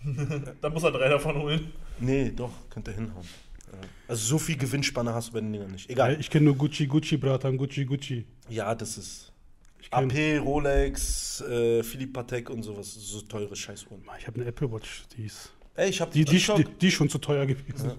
[SPEAKER 3] Da muss er drei davon holen.
[SPEAKER 2] Nee, doch, könnt ihr hinhauen. Ja. Also so viel Gewinnspanne hast du bei den Dingern nicht. Egal.
[SPEAKER 1] ich kenne nur Gucci, Gucci, Bratan, Gucci, Gucci.
[SPEAKER 2] Ja, das ist. AP, Rolex, äh, Philipp Patek und sowas. So teure Scheißuhren.
[SPEAKER 1] ich habe eine Apple Watch, die ist,
[SPEAKER 2] Ey, ich hab
[SPEAKER 1] die, die, die, die ist schon zu teuer gewesen.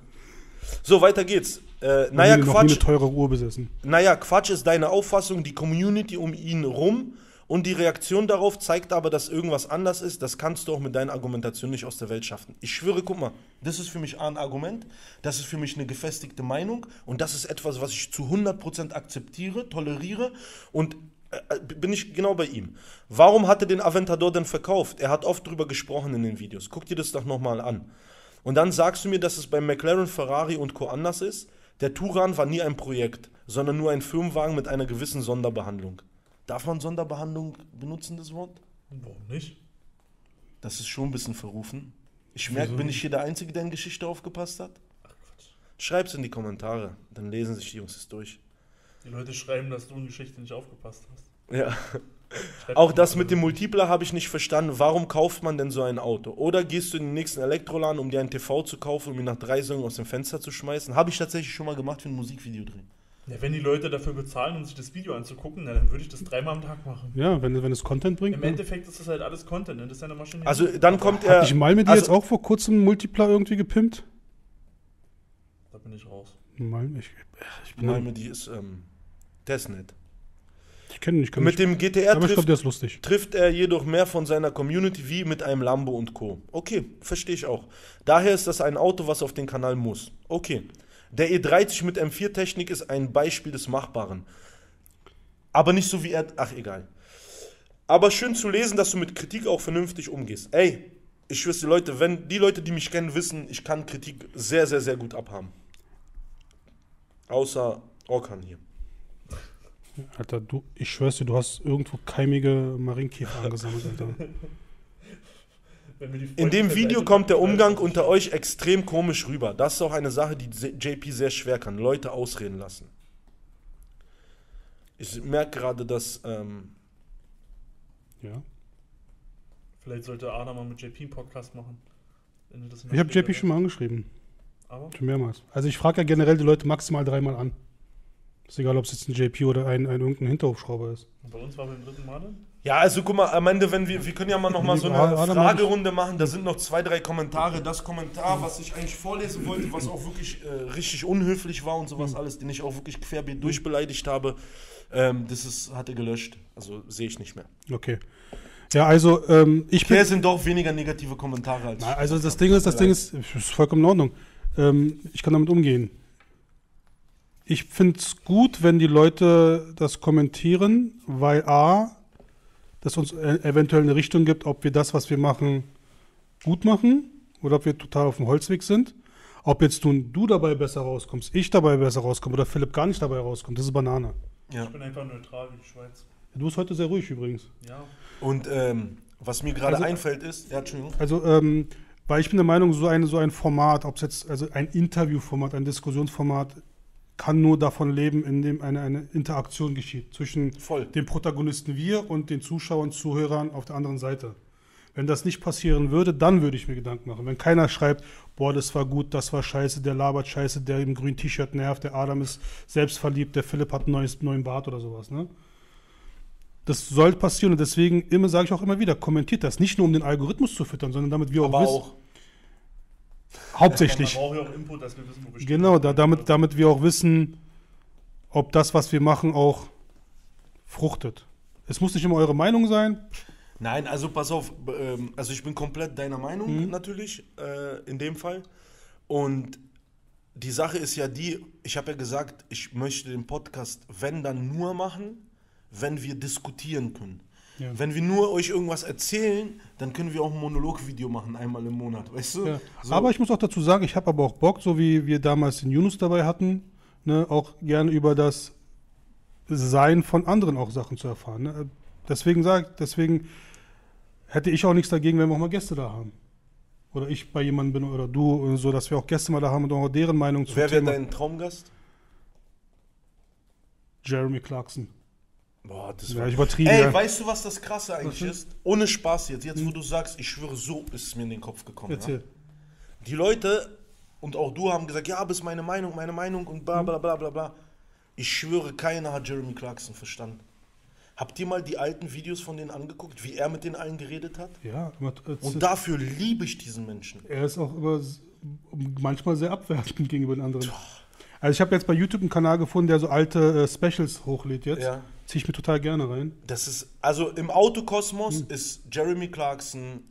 [SPEAKER 2] So, weiter geht's. Äh,
[SPEAKER 1] Ich
[SPEAKER 2] naja,
[SPEAKER 1] habe noch nie eine
[SPEAKER 2] Quatsch.
[SPEAKER 1] teure Uhr besessen.
[SPEAKER 2] Naja, Quatsch ist deine Auffassung, die Community um ihn rum und die Reaktion darauf zeigt aber, dass irgendwas anders ist. Das kannst du auch mit deiner Argumentation nicht aus der Welt schaffen. Ich schwöre, guck mal, das ist für mich ein Argument, das ist für mich eine gefestigte Meinung und das ist etwas, was ich zu 100% akzeptiere, toleriere und bin ich genau bei ihm. Warum hat er den Aventador denn verkauft? Er hat oft drüber gesprochen in den Videos. Guck dir das doch nochmal an. Und dann sagst du mir, dass es bei McLaren, Ferrari und Co. anders ist. Der Turan war nie ein Projekt, sondern nur ein Firmenwagen mit einer gewissen Sonderbehandlung. Darf man Sonderbehandlung benutzen, das Wort?
[SPEAKER 3] Warum nicht?
[SPEAKER 2] Das ist schon ein bisschen verrufen. Ich merke, bin ich hier der Einzige, der in Geschichte aufgepasst hat? Schreib's in die Kommentare, dann lesen sich die Jungs das durch.
[SPEAKER 3] Die Leute schreiben, dass du in Geschichte nicht aufgepasst hast.
[SPEAKER 2] Ja.
[SPEAKER 3] Schreib
[SPEAKER 2] Auch das
[SPEAKER 3] mal.
[SPEAKER 2] mit dem Multipler habe ich nicht verstanden. Warum kauft man denn so ein Auto? Oder gehst du in den nächsten Elektroladen, um dir ein TV zu kaufen, um ihn nach drei Sonngen aus dem Fenster zu schmeißen? Habe ich tatsächlich schon mal gemacht für ein Musikvideo drehen.
[SPEAKER 3] Ja, wenn die Leute dafür bezahlen, um sich das Video anzugucken, na, dann würde ich das dreimal am Tag machen.
[SPEAKER 1] Ja, wenn, wenn es Content bringt.
[SPEAKER 3] Im
[SPEAKER 1] ne?
[SPEAKER 3] Endeffekt ist das halt alles Content, ne? Das ist ja eine Maschine.
[SPEAKER 2] Also dann kommt
[SPEAKER 1] Hat
[SPEAKER 2] er.
[SPEAKER 1] dich Malme dir
[SPEAKER 2] also,
[SPEAKER 1] jetzt auch vor kurzem Multipler irgendwie gepimpt?
[SPEAKER 3] Da bin ich raus.
[SPEAKER 1] Malme, ich, ich, bin
[SPEAKER 2] Malme, die ist, ähm, der ist nett.
[SPEAKER 1] ich kenne ihn, ich kann
[SPEAKER 2] Mit
[SPEAKER 1] nicht,
[SPEAKER 2] dem GTR
[SPEAKER 1] aber ich glaube,
[SPEAKER 2] trifft,
[SPEAKER 1] der ist lustig.
[SPEAKER 2] trifft er jedoch mehr von seiner Community wie mit einem Lambo und Co. Okay, verstehe ich auch. Daher ist das ein Auto, was auf den Kanal muss. Okay. Der E30 mit M4-Technik ist ein Beispiel des Machbaren. Aber nicht so wie er. Ach, egal. Aber schön zu lesen, dass du mit Kritik auch vernünftig umgehst. Ey, ich die Leute, wenn die Leute, die mich kennen, wissen, ich kann Kritik sehr, sehr, sehr gut abhaben. Außer Orkan hier.
[SPEAKER 1] Alter, du, ich schwör's dir, du hast irgendwo keimige Marienkäfer angesammelt, Alter.
[SPEAKER 2] In dem Video kommt der
[SPEAKER 3] sagen,
[SPEAKER 2] Umgang unter euch extrem komisch rüber. Das ist auch eine Sache, die JP sehr schwer kann. Leute ausreden lassen. Ich merke gerade, dass. Ähm,
[SPEAKER 1] Ja.
[SPEAKER 3] Vielleicht sollte Arna mal mit JP einen Podcast machen.
[SPEAKER 1] Ich habe JP schon mal angeschrieben.
[SPEAKER 3] Aber
[SPEAKER 1] Schon mehrmals. Also ich frage ja generell die Leute maximal dreimal an. Ist egal, ob es jetzt ein JP oder ein, ein irgendein Hinterhofschrauber ist.
[SPEAKER 3] bei uns war beim dritten Mal
[SPEAKER 2] ja, also guck mal, am Ende, wenn wir. Wir können ja mal noch mal so eine Fragerunde machen. Da sind noch zwei, drei Kommentare. Das Kommentar, was ich eigentlich vorlesen wollte, was auch wirklich äh, richtig unhöflich war und sowas alles, den ich auch wirklich querbeet durchbeleidigt habe, ähm, das ist, hat er gelöscht. Also sehe ich nicht mehr.
[SPEAKER 1] Okay. Ja, also ähm, ich bin.
[SPEAKER 2] Sind doch weniger negative Kommentare als.
[SPEAKER 1] Na, also das Ding ist, das Ding ist, ist vollkommen in Ordnung. Ähm, ich kann damit umgehen. Ich finde es gut, wenn die Leute das kommentieren, weil A, das uns e- eventuell eine Richtung gibt, ob wir das, was wir machen, gut machen oder ob wir total auf dem Holzweg sind. Ob jetzt nun du dabei besser rauskommst, ich dabei besser rauskomme oder Philipp gar nicht dabei rauskommt, das ist Banane.
[SPEAKER 2] Ja.
[SPEAKER 3] Ich bin einfach neutral wie die Schweiz.
[SPEAKER 1] Du bist heute sehr ruhig übrigens.
[SPEAKER 3] Ja.
[SPEAKER 2] Und ähm, was mir gerade
[SPEAKER 1] Also-
[SPEAKER 2] einfällt ist, ja, Entschuldigung.
[SPEAKER 1] Also, ähm, weil ich bin der Meinung, so ein, so ein Format, ob es jetzt, also ein Interviewformat, ein Diskussionsformat, kann nur davon leben, indem eine, eine Interaktion geschieht zwischen
[SPEAKER 2] Voll.
[SPEAKER 1] dem Protagonisten wir und den Zuschauern, Zuhörern auf der anderen Seite. Wenn das nicht passieren würde, dann würde ich mir Gedanken machen. Wenn keiner schreibt, boah, das war gut, das war scheiße, der labert scheiße, der im grünen T-Shirt nervt, der Adam ist selbstverliebt, der Philipp hat einen neues, neuen Bart oder sowas, ne? Das soll passieren und deswegen immer sage ich auch immer wieder, kommentiert das. Nicht nur um den Algorithmus zu füttern, sondern damit wir auch
[SPEAKER 2] Aber
[SPEAKER 1] wissen,
[SPEAKER 2] auch.
[SPEAKER 1] Hauptsächlich.
[SPEAKER 3] Man braucht ja auch Input, dass wir wissen, wo wir stehen.
[SPEAKER 1] Genau, da, damit, damit wir auch wissen, ob das, was wir machen, auch fruchtet. Es muss nicht immer eure Meinung sein.
[SPEAKER 2] Nein, also pass auf, ähm, also ich bin komplett deiner Meinung
[SPEAKER 1] Mhm.
[SPEAKER 2] natürlich äh, in dem Fall. Und die Sache ist ja die, ich habe ja gesagt, ich möchte den Podcast, wenn dann nur machen, wenn wir diskutieren können.
[SPEAKER 1] Ja.
[SPEAKER 2] Wenn wir nur euch irgendwas erzählen, dann können wir auch ein Monologvideo machen, einmal im Monat, weißt du?
[SPEAKER 1] Ja.
[SPEAKER 2] So.
[SPEAKER 1] Aber ich muss auch dazu sagen, ich habe aber auch Bock, so wie wir damals den Yunus dabei hatten, ne, auch gerne über das Sein von anderen auch Sachen zu erfahren. Ne? Deswegen sag, deswegen hätte ich auch nichts dagegen, wenn wir auch mal Gäste da haben. Oder ich bei jemandem bin oder du und so, dass wir auch Gäste mal da haben und auch deren Meinung zu
[SPEAKER 2] Wer wäre dein Traumgast?
[SPEAKER 1] Jeremy Clarkson.
[SPEAKER 2] Boah, das
[SPEAKER 1] Ja,
[SPEAKER 2] war
[SPEAKER 1] ich übertrieben.
[SPEAKER 2] Ey,
[SPEAKER 1] ja.
[SPEAKER 2] weißt du, was das Krasse eigentlich
[SPEAKER 1] Was
[SPEAKER 2] ist? Ohne Spaß jetzt. Jetzt, wo du sagst, ich schwöre, so ist es mir in den Kopf gekommen. Ja?
[SPEAKER 1] Erzähl.
[SPEAKER 2] Die Leute und auch du haben gesagt, ja, aber ist meine Meinung, meine Meinung und bla bla bla bla bla. Ich schwöre, keiner hat Jeremy Clarkson verstanden. Habt ihr mal die alten Videos von denen angeguckt, wie er mit den allen geredet hat?
[SPEAKER 1] Ja, immer, äh,
[SPEAKER 2] Und dafür liebe ich diesen Menschen.
[SPEAKER 1] er ist auch immer s- manchmal sehr abwertend gegenüber den anderen. Also ich habe jetzt bei YouTube einen Kanal gefunden, der so alte äh, Specials hochlädt jetzt.
[SPEAKER 2] Ja.
[SPEAKER 1] Ziehe ich mir total gerne rein.
[SPEAKER 2] Das ist, also im Autokosmos ist Jeremy Clarkson,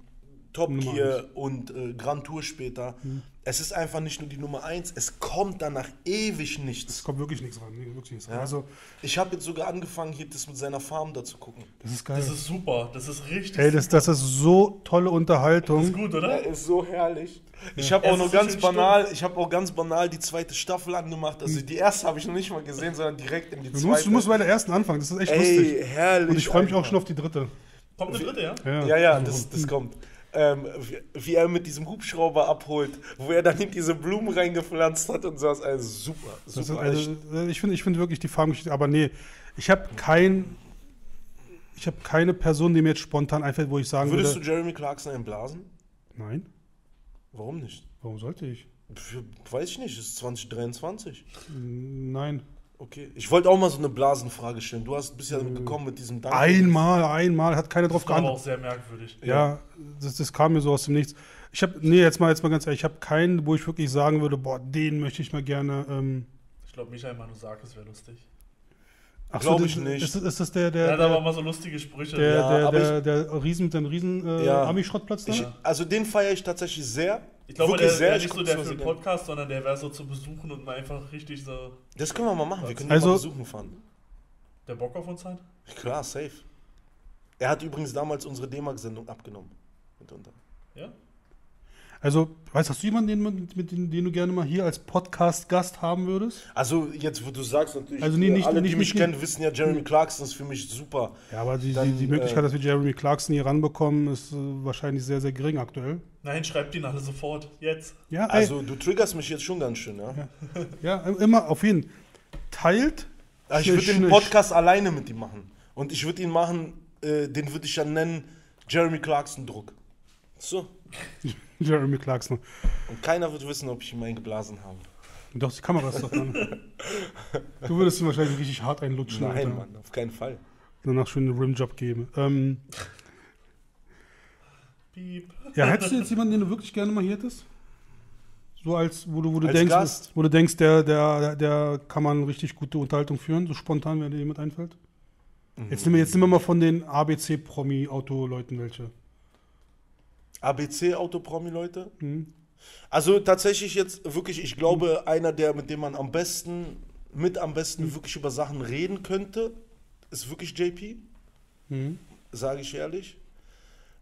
[SPEAKER 2] Top
[SPEAKER 1] Hm.
[SPEAKER 2] Gear und äh, Grand Tour später.
[SPEAKER 1] Hm.
[SPEAKER 2] Es ist einfach nicht nur die Nummer eins, es kommt danach ewig
[SPEAKER 1] Es
[SPEAKER 2] nichts.
[SPEAKER 1] kommt wirklich nichts ran. nee, Wirklich nichts ran.
[SPEAKER 2] Ja.
[SPEAKER 1] Also,
[SPEAKER 2] Ich habe jetzt sogar angefangen, hier das mit seiner Farm da zu gucken.
[SPEAKER 1] das ist geil.
[SPEAKER 3] Das ist super. Das ist richtig.
[SPEAKER 1] Ey, das, das ist so tolle
[SPEAKER 3] das ist
[SPEAKER 1] Unterhaltung.
[SPEAKER 3] gut, oder?
[SPEAKER 2] ist so herrlich. Ich habe
[SPEAKER 3] Es
[SPEAKER 2] auch
[SPEAKER 3] so
[SPEAKER 2] ganz banal, ich habe auch ganz banal die zweite Staffel angemacht. Also die erste habe ich noch nicht mal gesehen, sondern direkt in die
[SPEAKER 1] Du
[SPEAKER 2] zweite.
[SPEAKER 1] musst, du musst bei der ersten anfangen, das ist echt lustig.
[SPEAKER 2] Ey, herrlich.
[SPEAKER 1] Und ich freue mich auch schon auf die dritte.
[SPEAKER 3] Kommt eine dritte, ja?
[SPEAKER 2] Ja, ja, das, das kommt. Ähm, wie, wie er mit diesem Hubschrauber abholt, wo er dann in diese Blumen reingepflanzt hat und so. Also super, super.
[SPEAKER 1] also, äh, ich finde ich find wirklich die Farmgeschichte, aber nee, ich habe kein, ich habe keine Person, die mir jetzt spontan einfällt, wo ich sagen
[SPEAKER 2] Würdest du
[SPEAKER 1] würde,
[SPEAKER 2] Jeremy Clarkson einblasen?
[SPEAKER 1] nein,
[SPEAKER 2] Warum nicht?
[SPEAKER 1] warum sollte ich?
[SPEAKER 2] Weiß ich nicht, es ist 2023.
[SPEAKER 1] Nein.
[SPEAKER 2] Okay. Ich wollte auch mal so eine Blasenfrage stellen. Du hast bist ja gekommen mit diesem Dank.
[SPEAKER 1] Einmal, einmal, hat keiner drauf
[SPEAKER 3] Das war
[SPEAKER 1] geantwortet.
[SPEAKER 3] auch sehr merkwürdig.
[SPEAKER 1] Ja, das, das kam mir so aus dem Nichts. Ich habe, nee, jetzt mal, jetzt mal ganz ehrlich, ich habe keinen, wo ich wirklich sagen würde, boah, den möchte ich mal gerne. Ähm,
[SPEAKER 3] Ich glaube, Michael Manusakis wäre lustig.
[SPEAKER 1] Ach
[SPEAKER 2] Glaub
[SPEAKER 1] das-
[SPEAKER 2] ich nicht.
[SPEAKER 1] Ist, ist das der, der,
[SPEAKER 3] Er hat aber
[SPEAKER 1] der,
[SPEAKER 3] mal so lustige Sprüche.
[SPEAKER 1] der,
[SPEAKER 2] Ja,
[SPEAKER 1] der,
[SPEAKER 2] aber
[SPEAKER 1] der, der Riesen mit dem Riesen äh,
[SPEAKER 2] Ja.
[SPEAKER 1] Ami-Schrottplatz da?
[SPEAKER 2] Ich, also den feiere ich tatsächlich sehr.
[SPEAKER 3] ich glaube, der wäre
[SPEAKER 2] Ich
[SPEAKER 3] nicht so der für den. Podcast, sondern der wäre so zu besuchen und mal einfach richtig so
[SPEAKER 2] Das können wir mal machen. Wir können ihn
[SPEAKER 1] Also-
[SPEAKER 2] mal besuchen fahren.
[SPEAKER 3] der Bock auf uns hat.
[SPEAKER 2] Klar, safe. Er hat übrigens damals unsere D-Mark-Sendung abgenommen. Mitunter.
[SPEAKER 3] Ja?
[SPEAKER 1] Also, weißt hast du jemanden, den, man- mit dem, den du gerne mal hier als Podcast-Gast haben würdest?
[SPEAKER 2] Also jetzt, wo du sagst, natürlich,
[SPEAKER 1] Also nee, nicht-
[SPEAKER 2] alle,
[SPEAKER 1] nicht-
[SPEAKER 2] die mich
[SPEAKER 1] nicht-
[SPEAKER 2] kennen, wissen ja, Jeremy Clarkson ist für mich super.
[SPEAKER 1] Ja, aber die,
[SPEAKER 2] Dann,
[SPEAKER 1] die, die Möglichkeit,
[SPEAKER 2] äh,
[SPEAKER 1] dass wir Jeremy Clarkson hier ranbekommen, ist äh, wahrscheinlich sehr, sehr gering aktuell.
[SPEAKER 3] Nein, schreibt ihn alle sofort. Jetzt.
[SPEAKER 1] Ja, ey,
[SPEAKER 2] Also du triggerst mich jetzt schon ganz schön, ja.
[SPEAKER 1] ja immer auf jeden Teilt.
[SPEAKER 2] Aber ich würde den. Podcast alleine mit ihm machen. Und ich würde ihn machen, äh, den würde ich dann nennen Jeremy Clarkson Druck. So.
[SPEAKER 1] Jeremy Clarkson.
[SPEAKER 2] Und keiner wird wissen, ob ich ihn eingeblasen habe.
[SPEAKER 1] Doch, die Kamera ist doch dran. Du würdest ihm wahrscheinlich richtig hart einlutschen.
[SPEAKER 2] Nein,
[SPEAKER 1] Alter.
[SPEAKER 2] Mann, auf keinen Fall.
[SPEAKER 1] Danach schön einen Rimjob geben. Ähm,
[SPEAKER 3] Piep.
[SPEAKER 1] ja, hättest du jetzt jemanden, den du wirklich gerne mal hier hättest? So als, wo du, wo du
[SPEAKER 2] Als
[SPEAKER 1] denkst,
[SPEAKER 2] Gast?
[SPEAKER 1] wo du denkst, der, der, der kann man richtig gute Unterhaltung führen, so spontan, wenn dir jemand einfällt? Jetzt nehmen wir, jetzt nehmen wir mal von den ABC-Promi-Auto-Leuten welche.
[SPEAKER 2] ABC-Autopromi-Leute?
[SPEAKER 1] Mhm.
[SPEAKER 2] Also tatsächlich jetzt wirklich, ich glaube, einer, der mit dem man am besten, mit am besten wirklich über Sachen reden könnte, ist wirklich JP,
[SPEAKER 1] Mhm.
[SPEAKER 2] sage ich ehrlich.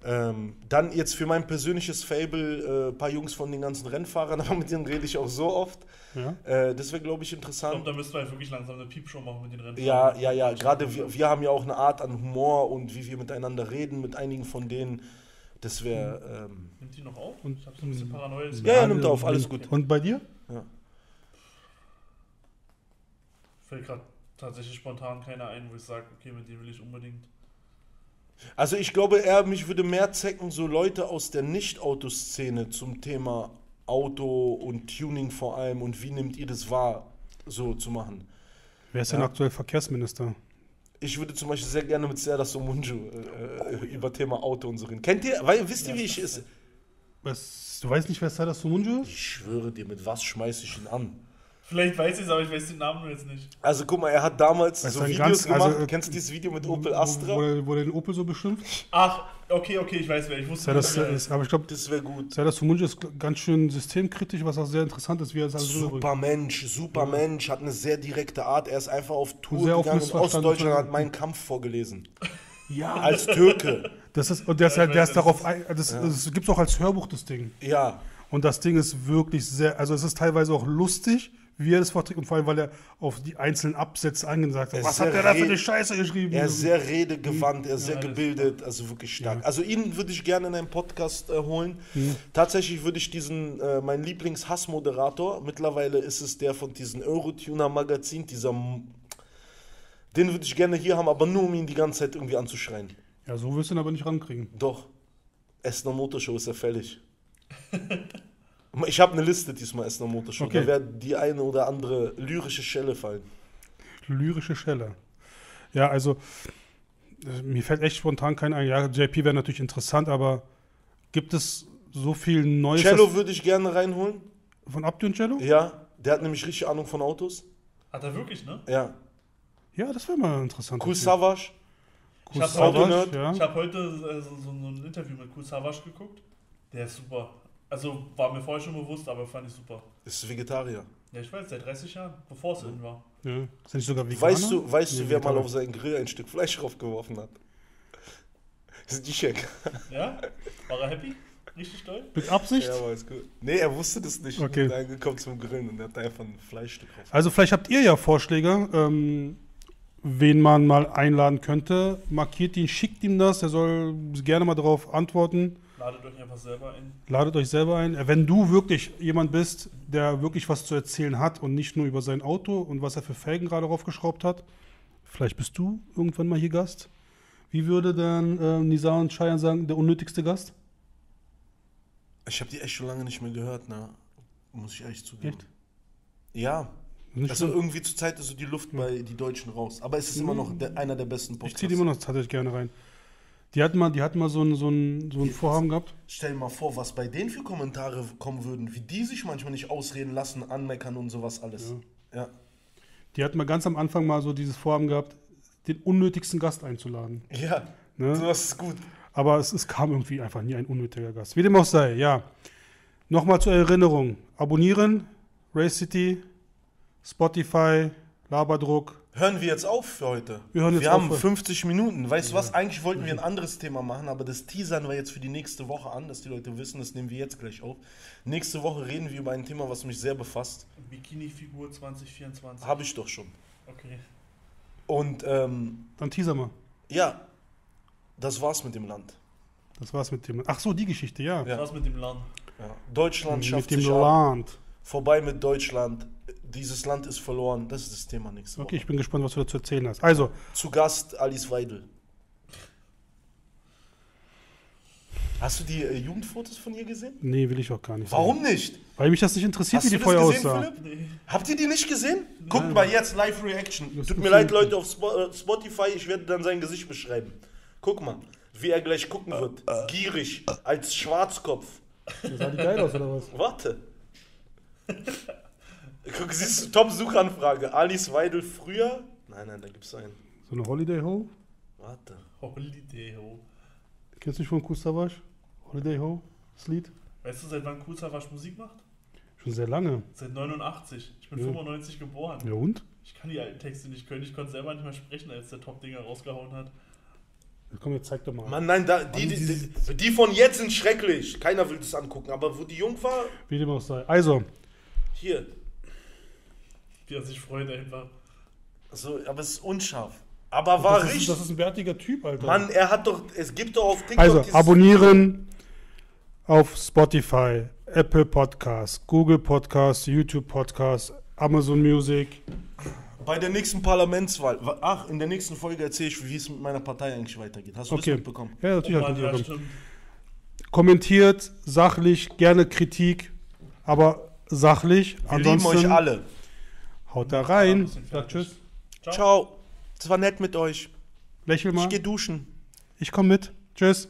[SPEAKER 2] Ähm, dann jetzt für mein persönliches Fable ein paar Jungs von den ganzen Rennfahrern, aber mit denen rede ich auch so oft.
[SPEAKER 1] Ja.
[SPEAKER 2] Äh, das wäre, glaube ich,
[SPEAKER 3] Ich glaube,
[SPEAKER 2] interessant.
[SPEAKER 3] da müssten wir halt wirklich langsam eine Piepshow machen mit den Rennen.
[SPEAKER 2] Ja, ja, ja. Gerade wir, wir haben ja auch eine Art an Humor und wie wir miteinander reden mit einigen von denen. Das wäre. Ähm,
[SPEAKER 3] Nimmt die noch auf?
[SPEAKER 1] Und-
[SPEAKER 3] ich habe so ein bisschen Paranoia.
[SPEAKER 2] Ja, ja, nimmt auf, alles gut.
[SPEAKER 1] Und bei dir?
[SPEAKER 2] ja.
[SPEAKER 3] Fällt gerade tatsächlich spontan keiner ein, wo ich sage, okay, mit dem will ich unbedingt.
[SPEAKER 2] Also ich glaube, er mich würde mehr zecken, so Leute aus der Nicht-Autoszene zum Thema Auto und Tuning vor allem und wie nimmt ihr das wahr, so zu machen.
[SPEAKER 1] Wer ist denn
[SPEAKER 2] Ja.
[SPEAKER 1] aktuell Verkehrsminister?
[SPEAKER 2] Ich würde zum Beispiel sehr gerne mit Serdar Somunju äh, äh, über Thema Auto und so reden. Kennt ihr, weil, wisst ihr, wie ich ist?
[SPEAKER 1] Was, du weißt nicht, wer Sada Sumunju ist?
[SPEAKER 2] Ich schwöre dir, mit was schmeiße ich ihn an?
[SPEAKER 3] Vielleicht weiß ich es, aber ich weiß den Namen jetzt nicht.
[SPEAKER 2] Also guck mal, er hat damals
[SPEAKER 1] Das
[SPEAKER 2] so Videos
[SPEAKER 1] ganz-
[SPEAKER 2] gemacht.
[SPEAKER 1] also,
[SPEAKER 2] Kennst du dieses Video mit Opel Astra?
[SPEAKER 1] wo, der- wo der den Opel so beschimpft?
[SPEAKER 3] Ach, okay, okay, ich weiß wer. Ich wusste wer er
[SPEAKER 1] ist, aber ich glaube,
[SPEAKER 2] Das wäre gut.
[SPEAKER 1] Sada Sumunju ist ganz schön systemkritisch, was auch sehr interessant ist, wie er es alles.
[SPEAKER 2] Super Mensch, super Mensch, hat eine sehr direkte Art. Er ist einfach auf Tour
[SPEAKER 1] Sehr
[SPEAKER 2] gegangen in
[SPEAKER 1] Missverstand-
[SPEAKER 2] Ostdeutschland und hat meinen Kampf vorgelesen.
[SPEAKER 1] Ja,
[SPEAKER 2] Als Türke.
[SPEAKER 1] das ist, und der ist,
[SPEAKER 3] Ja,
[SPEAKER 1] halt, der ist
[SPEAKER 3] das
[SPEAKER 1] darauf, ein, das, das gibt es auch als Hörbuch, das Ding.
[SPEAKER 2] Ja.
[SPEAKER 1] Und das Ding ist wirklich sehr, also es ist teilweise auch lustig, wie er das vorträgt und vor allem, weil er auf die einzelnen Absätze angesagt hat.
[SPEAKER 2] Er
[SPEAKER 1] Was hat
[SPEAKER 2] sehr
[SPEAKER 1] der da für eine Scheiße geschrieben?
[SPEAKER 2] Er ist sehr redegewandt, er ist sehr
[SPEAKER 3] das-
[SPEAKER 2] gebildet, also wirklich stark.
[SPEAKER 1] Ja.
[SPEAKER 2] Also ihn würde ich gerne in einen Podcast äh, holen.
[SPEAKER 1] Mhm.
[SPEAKER 2] Tatsächlich würde ich diesen, äh, mein Lieblings-Hassmoderator, mittlerweile ist es der von diesem Eurotuner-Magazin, dieser, den würde ich gerne hier haben, aber nur um ihn die ganze Zeit irgendwie anzuschreien.
[SPEAKER 1] ja, so wirst du ihn aber nicht rankriegen.
[SPEAKER 2] Doch. Essener Motorshow ist er fällig. Ich habe eine Liste diesmal Essener Motorshow.
[SPEAKER 1] Okay.
[SPEAKER 2] Da wird die eine oder andere lyrische Schelle fallen.
[SPEAKER 1] Lyrische Schelle. Ja, also, Äh, Mir fällt echt spontan kein ein. Ja, JP wäre natürlich interessant, aber gibt es so viel Neues
[SPEAKER 2] Cello würde ich gerne reinholen.
[SPEAKER 1] von Abdi und Cello?
[SPEAKER 2] Ja, der hat nämlich richtig Ahnung von Autos.
[SPEAKER 3] Hat er wirklich, ne?
[SPEAKER 2] Ja.
[SPEAKER 1] Ja, das wäre mal interessant.
[SPEAKER 2] Cool Savage.
[SPEAKER 1] Cool
[SPEAKER 3] hab
[SPEAKER 1] Savage,
[SPEAKER 2] Autonerd.
[SPEAKER 1] ja.
[SPEAKER 3] Ich habe heute äh, so, so ein Interview mit Kool Savas geguckt. Der ist super. Also war mir vorher schon bewusst, aber fand ich super.
[SPEAKER 2] Ist Vegetarier.
[SPEAKER 3] Ja, ich weiß, seit 30 Jahren, bevor es in war.
[SPEAKER 1] ja. Ist er nicht sogar Veganer?
[SPEAKER 2] Weißt du, weißt du, wer mal auf seinen Grill ein Stück Fleisch draufgeworfen hat? Das ist Zizek.
[SPEAKER 3] Ja? War er happy? Richtig doll?
[SPEAKER 1] Mit Absicht?
[SPEAKER 2] Ja, aber ist gut. Nee, er wusste das nicht.
[SPEAKER 1] Okay.
[SPEAKER 2] Und dann gekommen zum Grillen und er hat einfach ein Fleischstück drauf.
[SPEAKER 1] Also vielleicht habt ihr ja Vorschläge, ähm, wen man mal einladen könnte. Markiert ihn, schickt ihm das, er soll gerne mal darauf antworten.
[SPEAKER 3] Ladet euch einfach selber ein.
[SPEAKER 1] Ladet euch selber ein. Äh, Wenn du wirklich jemand bist, der wirklich was zu erzählen hat und nicht nur über sein Auto und was er für Felgen gerade raufgeschraubt hat, vielleicht bist du irgendwann mal hier Gast. Wie würde dann äh, Nisa und Cheyenne sagen, der unnötigste Gast?
[SPEAKER 2] Ich habe die echt schon lange nicht mehr gehört, ne? Muss ich ehrlich zugeben.
[SPEAKER 1] Echt?
[SPEAKER 2] Ja.
[SPEAKER 1] Nicht
[SPEAKER 2] Also
[SPEAKER 1] schlimm.
[SPEAKER 2] irgendwie zur Zeit ist so die Luft bei die Deutschen raus. Aber es ist immer noch der, einer der besten
[SPEAKER 1] ich
[SPEAKER 2] Podcasts.
[SPEAKER 1] ziehe die immer noch tatsächlich gerne rein. Die hatten mal, die hatten mal so ein, so ein, so ein Vorhaben gehabt.
[SPEAKER 2] Stell dir mal vor, was bei denen für Kommentare kommen würden, wie die sich manchmal nicht ausreden lassen, anmeckern und sowas alles. Ja.
[SPEAKER 1] Die hatten mal ganz am Anfang mal so dieses Vorhaben gehabt, den unnötigsten Gast einzuladen.
[SPEAKER 2] Ja.
[SPEAKER 1] Ne?
[SPEAKER 2] Sowas ist gut.
[SPEAKER 1] Aber es, es kam irgendwie einfach nie ein unnötiger Gast. Wie dem auch sei, ja. Nochmal zur Erinnerung. Abonnieren, Race City, Spotify, Laberdruck.
[SPEAKER 2] Hören wir jetzt auf für heute.
[SPEAKER 1] Wir hören jetzt
[SPEAKER 2] wir haben
[SPEAKER 1] auf.
[SPEAKER 2] 50 Minuten. Weißt du was? Eigentlich wollten wir ein anderes Thema machen, aber das teasern wir jetzt für die nächste Woche an, dass die Leute wissen, das nehmen wir jetzt gleich auf. Nächste Woche reden wir über ein Thema, was mich sehr befasst.
[SPEAKER 3] Bikini-Figur 2024.
[SPEAKER 2] Habe ich doch schon.
[SPEAKER 3] Okay.
[SPEAKER 2] Und ähm,
[SPEAKER 1] Dann teaser mal.
[SPEAKER 2] ja, das war's mit dem Land.
[SPEAKER 1] Das war's mit dem. Ach so, die Geschichte, ja.
[SPEAKER 2] Ja.
[SPEAKER 3] Was mit dem Land?
[SPEAKER 2] Ja. Deutschland schafft
[SPEAKER 1] mit dem
[SPEAKER 2] sich ab.
[SPEAKER 1] Land.
[SPEAKER 2] Vorbei mit Deutschland. Dieses Land ist verloren. Das ist das Thema nächste Woche.
[SPEAKER 1] Okay, ich bin gespannt, was du dazu erzählen hast. Also,
[SPEAKER 2] Zu Gast Alice Weidel. Hast du die äh, Jugendfotos von ihr gesehen?
[SPEAKER 1] nee, will ich auch gar nicht.
[SPEAKER 2] Warum nicht?
[SPEAKER 1] Sehen. Weil mich das nicht interessiert,
[SPEAKER 2] Hast
[SPEAKER 1] wie
[SPEAKER 2] du
[SPEAKER 1] die
[SPEAKER 2] das
[SPEAKER 1] vorher
[SPEAKER 2] gesehen,
[SPEAKER 1] aussah.
[SPEAKER 2] Philipp?
[SPEAKER 3] Nee.
[SPEAKER 2] Habt ihr die nicht gesehen? Guckt mal jetzt Live Reaction.
[SPEAKER 1] Das
[SPEAKER 2] Tut mir leid. Leute, auf äh, Spotify, ich werde dann sein Gesicht beschreiben. Guck mal, wie er gleich gucken wird. Gierig, als Schwarzkopf.
[SPEAKER 1] Sah die geil aus, oder was?
[SPEAKER 2] Warte. Guck, siehst du, Top-Suchanfrage. Alice Weidel früher? Nein, nein, da gibt's einen.
[SPEAKER 1] So eine Holiday Ho?
[SPEAKER 2] Warte.
[SPEAKER 3] Holiday Ho.
[SPEAKER 1] Kennst du nicht von Savas? Holiday Ho? Das Lied?
[SPEAKER 3] Weißt du, seit wann Savas Musik macht?
[SPEAKER 1] Schon sehr lange.
[SPEAKER 3] Seit 89. Ich bin
[SPEAKER 1] Ja.
[SPEAKER 3] 95 geboren.
[SPEAKER 1] Ja und?
[SPEAKER 3] Ich kann die alten Texte nicht können. Ich konnte selber nicht mehr sprechen, als der Top-Dinger rausgehauen hat.
[SPEAKER 1] Komm, jetzt zeig doch mal.
[SPEAKER 2] Mann, nein, da, die, die, die, die von jetzt sind schrecklich. Keiner will das angucken. Aber wo die jung war,
[SPEAKER 1] Wie dem auch sei. Also,
[SPEAKER 2] hier.
[SPEAKER 3] Wie er sich freut einfach.
[SPEAKER 2] So, aber es ist unscharf. Aber war
[SPEAKER 1] das, ist,
[SPEAKER 2] richtig.
[SPEAKER 1] das ist ein bärtiger Typ, Alter.
[SPEAKER 2] Mann, er hat doch, es gibt doch auf TikTok
[SPEAKER 1] Also, abonnieren auf Spotify, Apple Podcasts, Google Podcasts, YouTube Podcasts, Amazon Music.
[SPEAKER 2] Bei der nächsten Parlamentswahl. Ach, in der nächsten Folge erzähle ich, wie es mit meiner Partei eigentlich weitergeht. Hast du
[SPEAKER 1] Okay.
[SPEAKER 2] das mitbekommen?
[SPEAKER 1] Ja, natürlich
[SPEAKER 3] Oh Mann,
[SPEAKER 1] man
[SPEAKER 3] ja.
[SPEAKER 1] Kommentiert, sachlich, gerne Kritik, aber sachlich.
[SPEAKER 2] Wir lieben euch alle.
[SPEAKER 1] Haut da rein. Sagt. Tschüss.
[SPEAKER 2] Ciao. Es war nett mit euch.
[SPEAKER 1] Lächel mal.
[SPEAKER 2] Ich gehe duschen.
[SPEAKER 1] Ich komme mit. Tschüss.